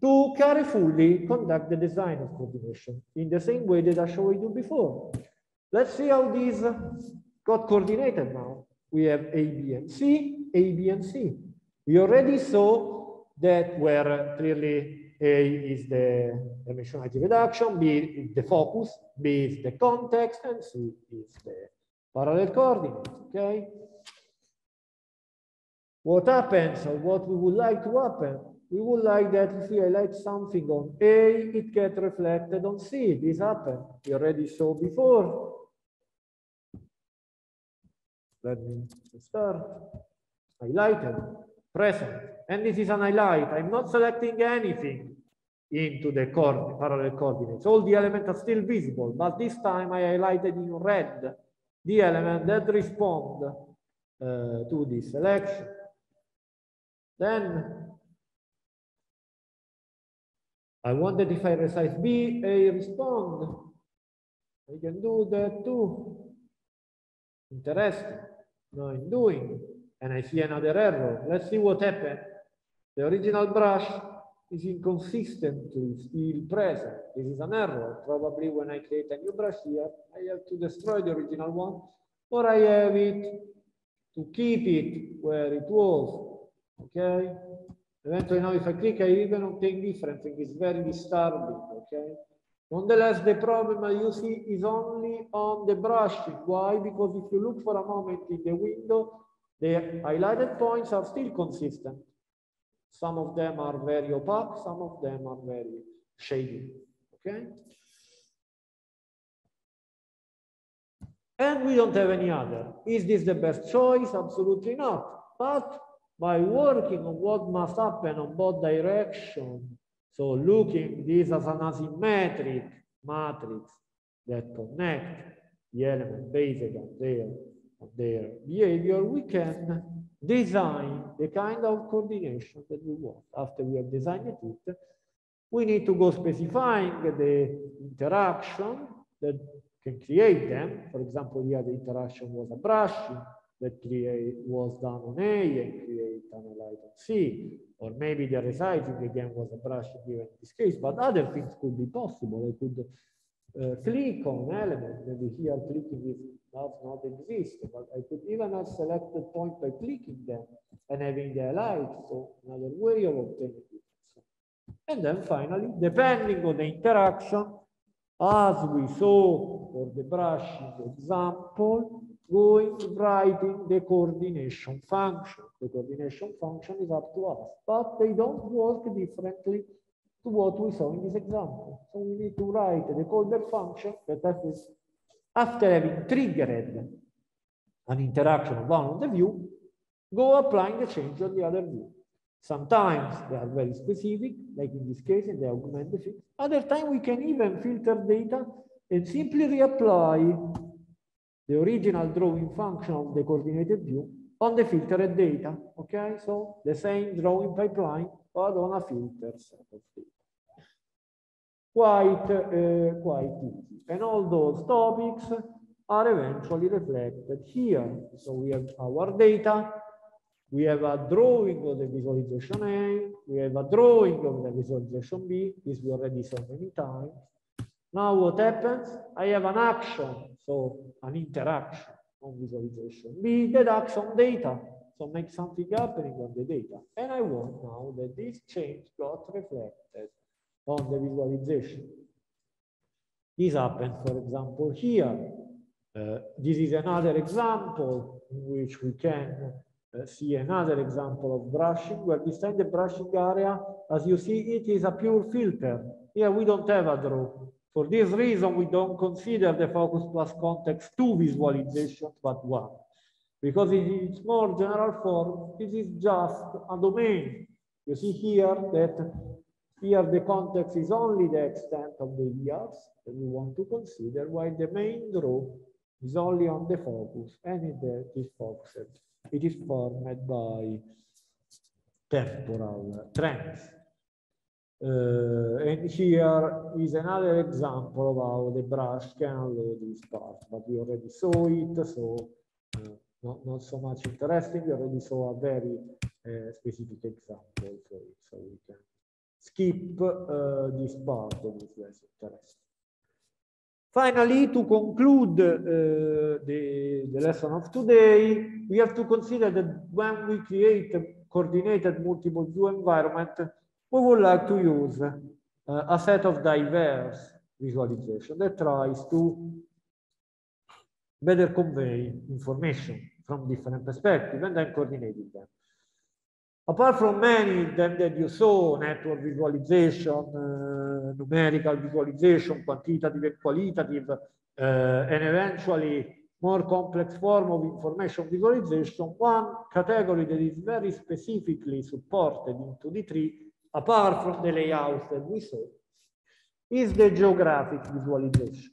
to carefully conduct the design of coordination in the same way that I showed you before. Let's see how these got coordinated now. We have A, B, and C, A, B, and C. We already saw that where clearly a is the dimensionality reduction, B is the focus, B is the context, and C is the parallel coordinate, okay? What happens or what we would like to happen? We would like that if we highlight something on A, it gets reflected on C. This happened. We already saw before. Let me start. Highlighted, present. And this is an highlight. I'm not selecting anything into the parallel coordinates. All the elements are still visible, but this time I highlighted in red the element that respond uh, to this selection. Then I want that if I resize B, A respond. I can do that too. Interesting. No, I'm doing. And I see another error. Let's see what happened. The original brush is inconsistently still present. This is an error. Probably when I create a new brush here, I have to destroy the original one, or I have it to keep it where it was. Okay? Eventually now if I click, I even obtain different thing. It's very disturbing. Okay? Nonetheless, the problem you see is only on the brushing. Why? Because if you look for a moment in the window, the highlighted points are still consistent. Some of them are very opaque, some of them are very shady. Okay? And we don't have any other. Is this the best choice? Absolutely not. But by working on what must happen on both directions, so looking this as an asymmetric matrix that connect the element based on their, on their behavior, we can design the kind of coordination that we want. After we have designed it, we need to go specifying the interaction that can create them. For example, here the interaction was a brushing that create, was done on A and create analyte on C. Or maybe the resizing again was a brushing given in this case, but other things could be possible. I could uh, click on element, maybe here clicking is, does not exist, but I could even have selected point by clicking them and having the light, so another way of obtaining it. And then finally, depending on the interaction, as we saw for the brushing example, going writing the coordination function. The coordination function is up to us, but they don't work differently to what we saw in this example. So we need to write the callback function that, after having triggered an interaction of one of the view, go applying the change on the other view. Sometimes they are very specific, like in this case, and they augment the fix. Other time we can even filter data and simply reapply the original drawing function of the coordinated view on the filtered data. Okay, so the same drawing pipeline, but on a filter set of data. Quite, uh, quite easy. And all those topics are eventually reflected here. So we have our data, we have a drawing of the visualization A, we have a drawing of the visualization B, this we already saw many times. Now what happens? I have an action, so an interaction on visualization B that acts on data, so make something happening on the data. And I want now that this change got reflected on the visualization. This happens, for example, here. Uh, this is another example in which we can uh, see another example of brushing, where beside the brushing area, as you see, it is a pure filter. Here we don't have a draw. For this reason, we don't consider the focus plus context two visualizations, but one. Because in its more general form, this is just a domain. You see here that here the context is only the extent of the years that we want to consider, while the main draw is only on the focus and it uh, is focused it is formed by temporal trends. Uh, and here is another example of how the brush can load this part, but we already saw it, so uh, not, not so much interesting. We already saw a very uh, specific example for it, so we can skip uh, this part that is less interesting. Finally, to conclude the, the lesson of today, we have to consider that when we create a coordinated multiple view environment, we would like to use uh, a set of diverse visualization that tries to better convey information from different perspectives and then coordinating them. Apart from many them that you saw, network visualization, uh, numerical visualization, quantitative and qualitative, uh, and eventually more complex form of information visualization, one category that is very specifically supported into D3, apart from the layout that we saw, is the geographic visualization.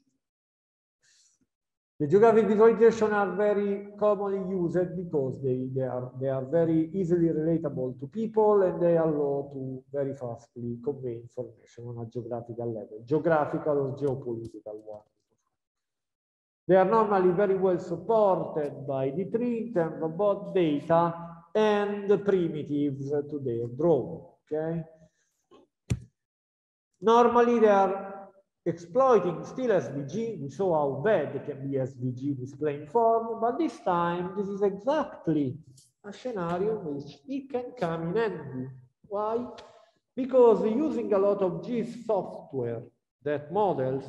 The geographic visualization are very commonly used because they, they, are, they are very easily relatable to people and they allow to very fastly convey information on a geographical level, geographical or geopolitical one. They are normally very well supported by D3 of both data and the primitives to their drawing, okay? Normally they are exploiting still SVG. We saw how bad it can be SVG displaying form, but this time this is exactly a scenario in which it can come in handy. Why? Because using a lot of GIS software that models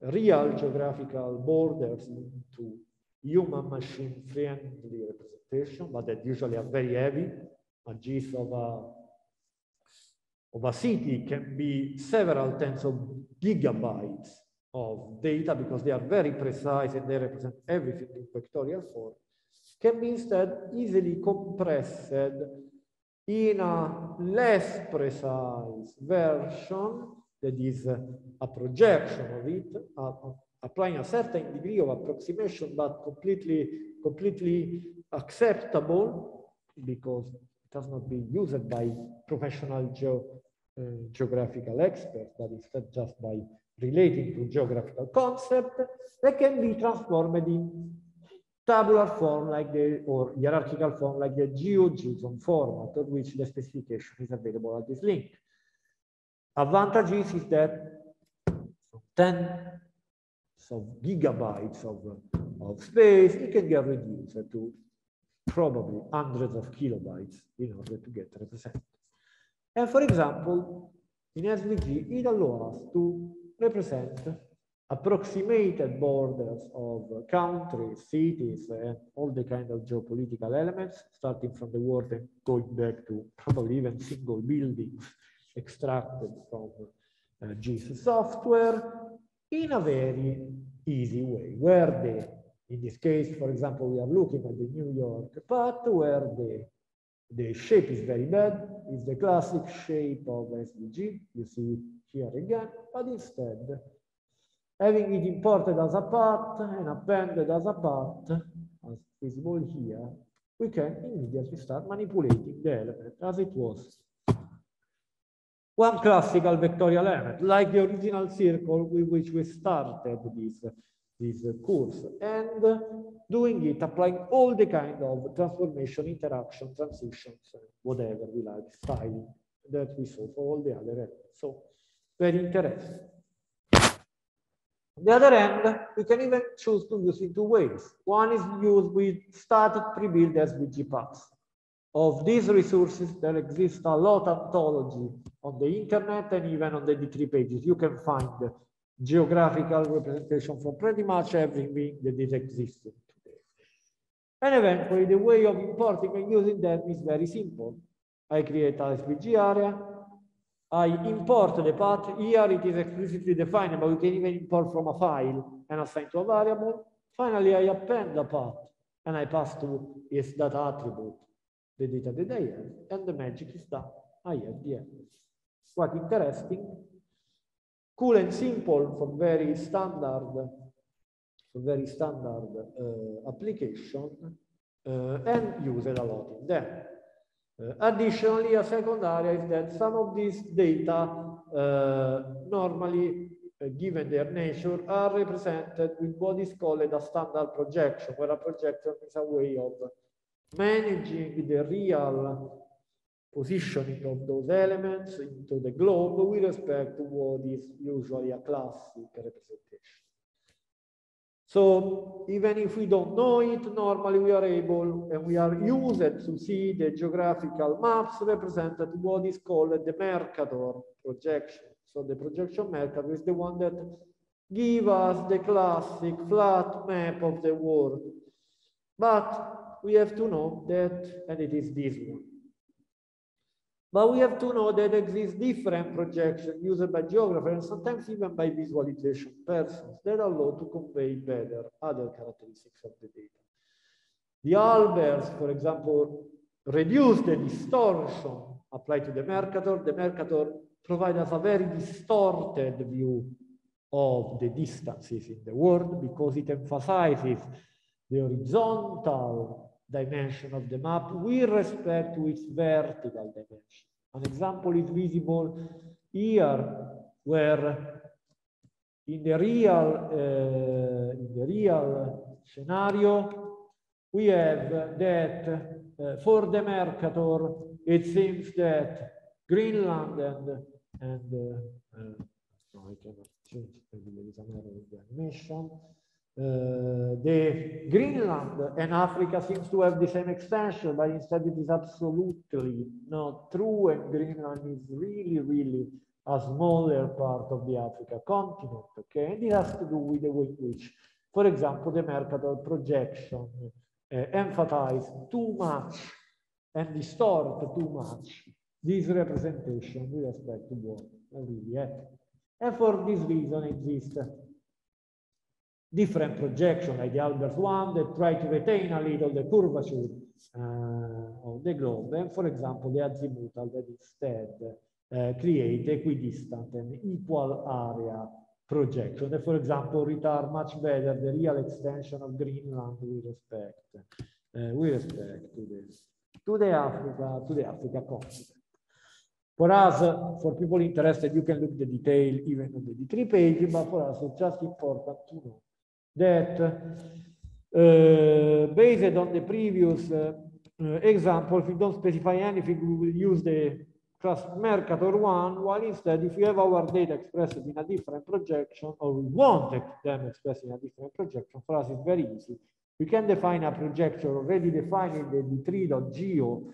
real geographical borders into human machine friendly representation, but that usually are very heavy. A GIS of a of a city can be several tens of gigabytes of data because they are very precise and they represent everything in vectorial form, can be instead easily compressed in a less precise version that is a projection of it, uh, applying a certain degree of approximation, but completely, completely acceptable because it has not been used by professional geo, uh, Uh, geographical experts, but instead just by relating to geographical concept that can be transformed in tabular form like the, or hierarchical form like the GeoJSON format of which the specification is available at this link. Advantage is that 10 of gigabytes of, of space, it can get reduced to probably hundreds of kilobytes in order to get represented. And for example, in SVG, it allows us to represent approximated borders of countries, cities, and all the kind of geopolitical elements, starting from the world and going back to probably even single buildings extracted from uh, GIS software in a very easy way, where the, in this case, for example, we are looking at the New York path where the, the shape is very bad, It's the classic shape of SVG, you see here again, but instead, having it imported as a path and appended as a path, as visible here, we can immediately start manipulating the element as it was. One classical vectorial element, like the original circle with which we started this, this course, and uh, doing it, applying all the kind of transformation, interaction, transitions, uh, whatever we like, styling that we saw for all the other elements. So very interesting. On the other end, we can even choose to use in two ways. One is used with static pre-built SVG paths. Of these resources, there exists a lot of ontology on the internet and even on the D3 pages. You can find geographical representation for pretty much everything that is existing today. And eventually, the way of importing and using them is very simple. I create a SVG area, I import the path. Here it is explicitly defined, but we can even import from a file and assign to a variable. Finally, I append the path and I pass to its data attribute the data that I have, and the magic is done. I have the end. Quite interesting, cool and simple for very standard, for very standard uh, application, uh, and used a lot in them. Uh, additionally, a second area is that some of these data uh, normally, uh, given their nature, are represented with what is called a standard projection, where a projection is a way of managing the real positioning of those elements into the globe with respect to what is usually a classic representation. So even if we don't know it, normally we are able and we are used to see the geographical maps represented what is called the Mercator projection. So the projection Mercator is the one that give us the classic flat map of the world. But we have to know that, and it is this one. But we have to know that exists different projections used by geographers and sometimes even by visualization persons that allow to convey better other characteristics of the data. The Albers, for example, reduce the distortion applied to the Mercator. The Mercator provides us a very distorted view of the distances in the world because it emphasizes the horizontal dimension of the map with respect to its vertical dimension. An example is visible here where in the real uh, in the real scenario we have that uh, for the Mercator it seems that Greenland and and uh, no, I cannot change maybe there is an the animation uh, the Greenland and Africa seems to have the same extension, but instead it is absolutely not true. And Greenland is really, really a smaller part of the Africa continent. Okay, and it has to do with the way in which, for example, the Mercator projection uh, emphasize too much and distort too much this representation with respect to what really happened. And for this reason exists different projection like the Albert one that try to retain a little the curvature uh, of the globe. And for example, the azimuthal that instead uh, create equidistant and equal area projection. And for example, retard much better the real extension of Greenland with respect, uh, with respect to the, to the Africa, to the Africa continent. For us, for people interested, you can look the detail even on the D3 page, but for us, it's just important to know that uh, based on the previous uh, example, if we don't specify anything, we will use the class Mercator one, while instead, if we have our data expressed in a different projection, or we want them expressed in a different projection, for us it's very easy. We can define a projection already defined in the D3.geo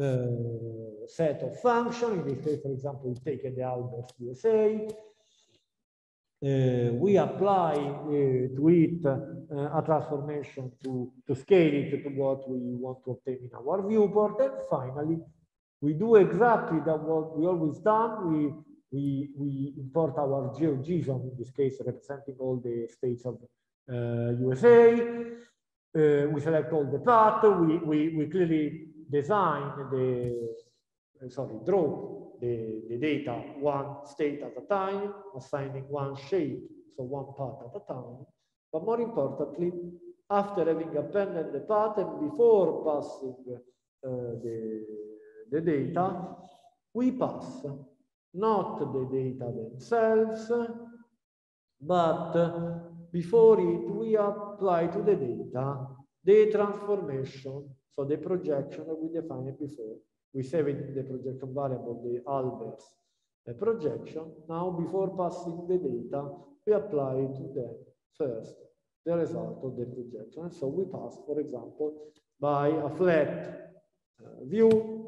uh, set of functions. In this case, for example, we take the Albers USA. Uh, we apply uh, to it uh, a transformation to, to scale it to what we want to obtain in our viewport. And finally, we do exactly that what we always done. We, we, we import our GeoJSON, in this case, representing all the states of USA. Uh, we select all the path. We, we, we clearly design the, sorry, draw the, the data one state at a time, assigning one shape, so one path at a time. But more importantly, after having appended the pattern before passing uh, the, the data, we pass not the data themselves, but before it, we apply to the data the transformation, so the projection that we defined before we save it the projection variable, the Albers the projection. Now, before passing the data, we apply to the first the result of the projection. And so we pass, for example, by a flat uh, view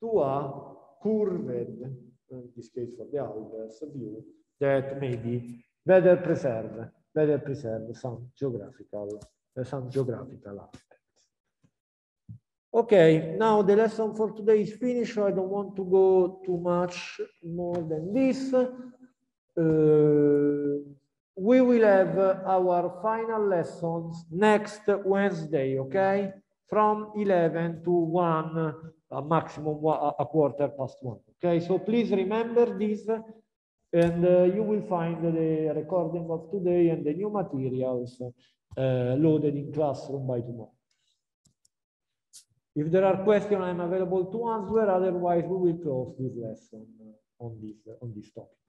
to a curved, in this case for the Albers view, that maybe better preserve, better preserve some geographical, uh, some geographical aspects. Okay, now the lesson for today is finished. I don't want to go too much more than this. Uh, we will have our final lessons next Wednesday, okay? From 11 to 1, a maximum a quarter past 1, okay? So please remember this and uh, you will find the recording of today and the new materials uh, loaded in classroom by tomorrow. If there are questions, I'm available to answer. Otherwise, we will close this lesson on this, on this topic.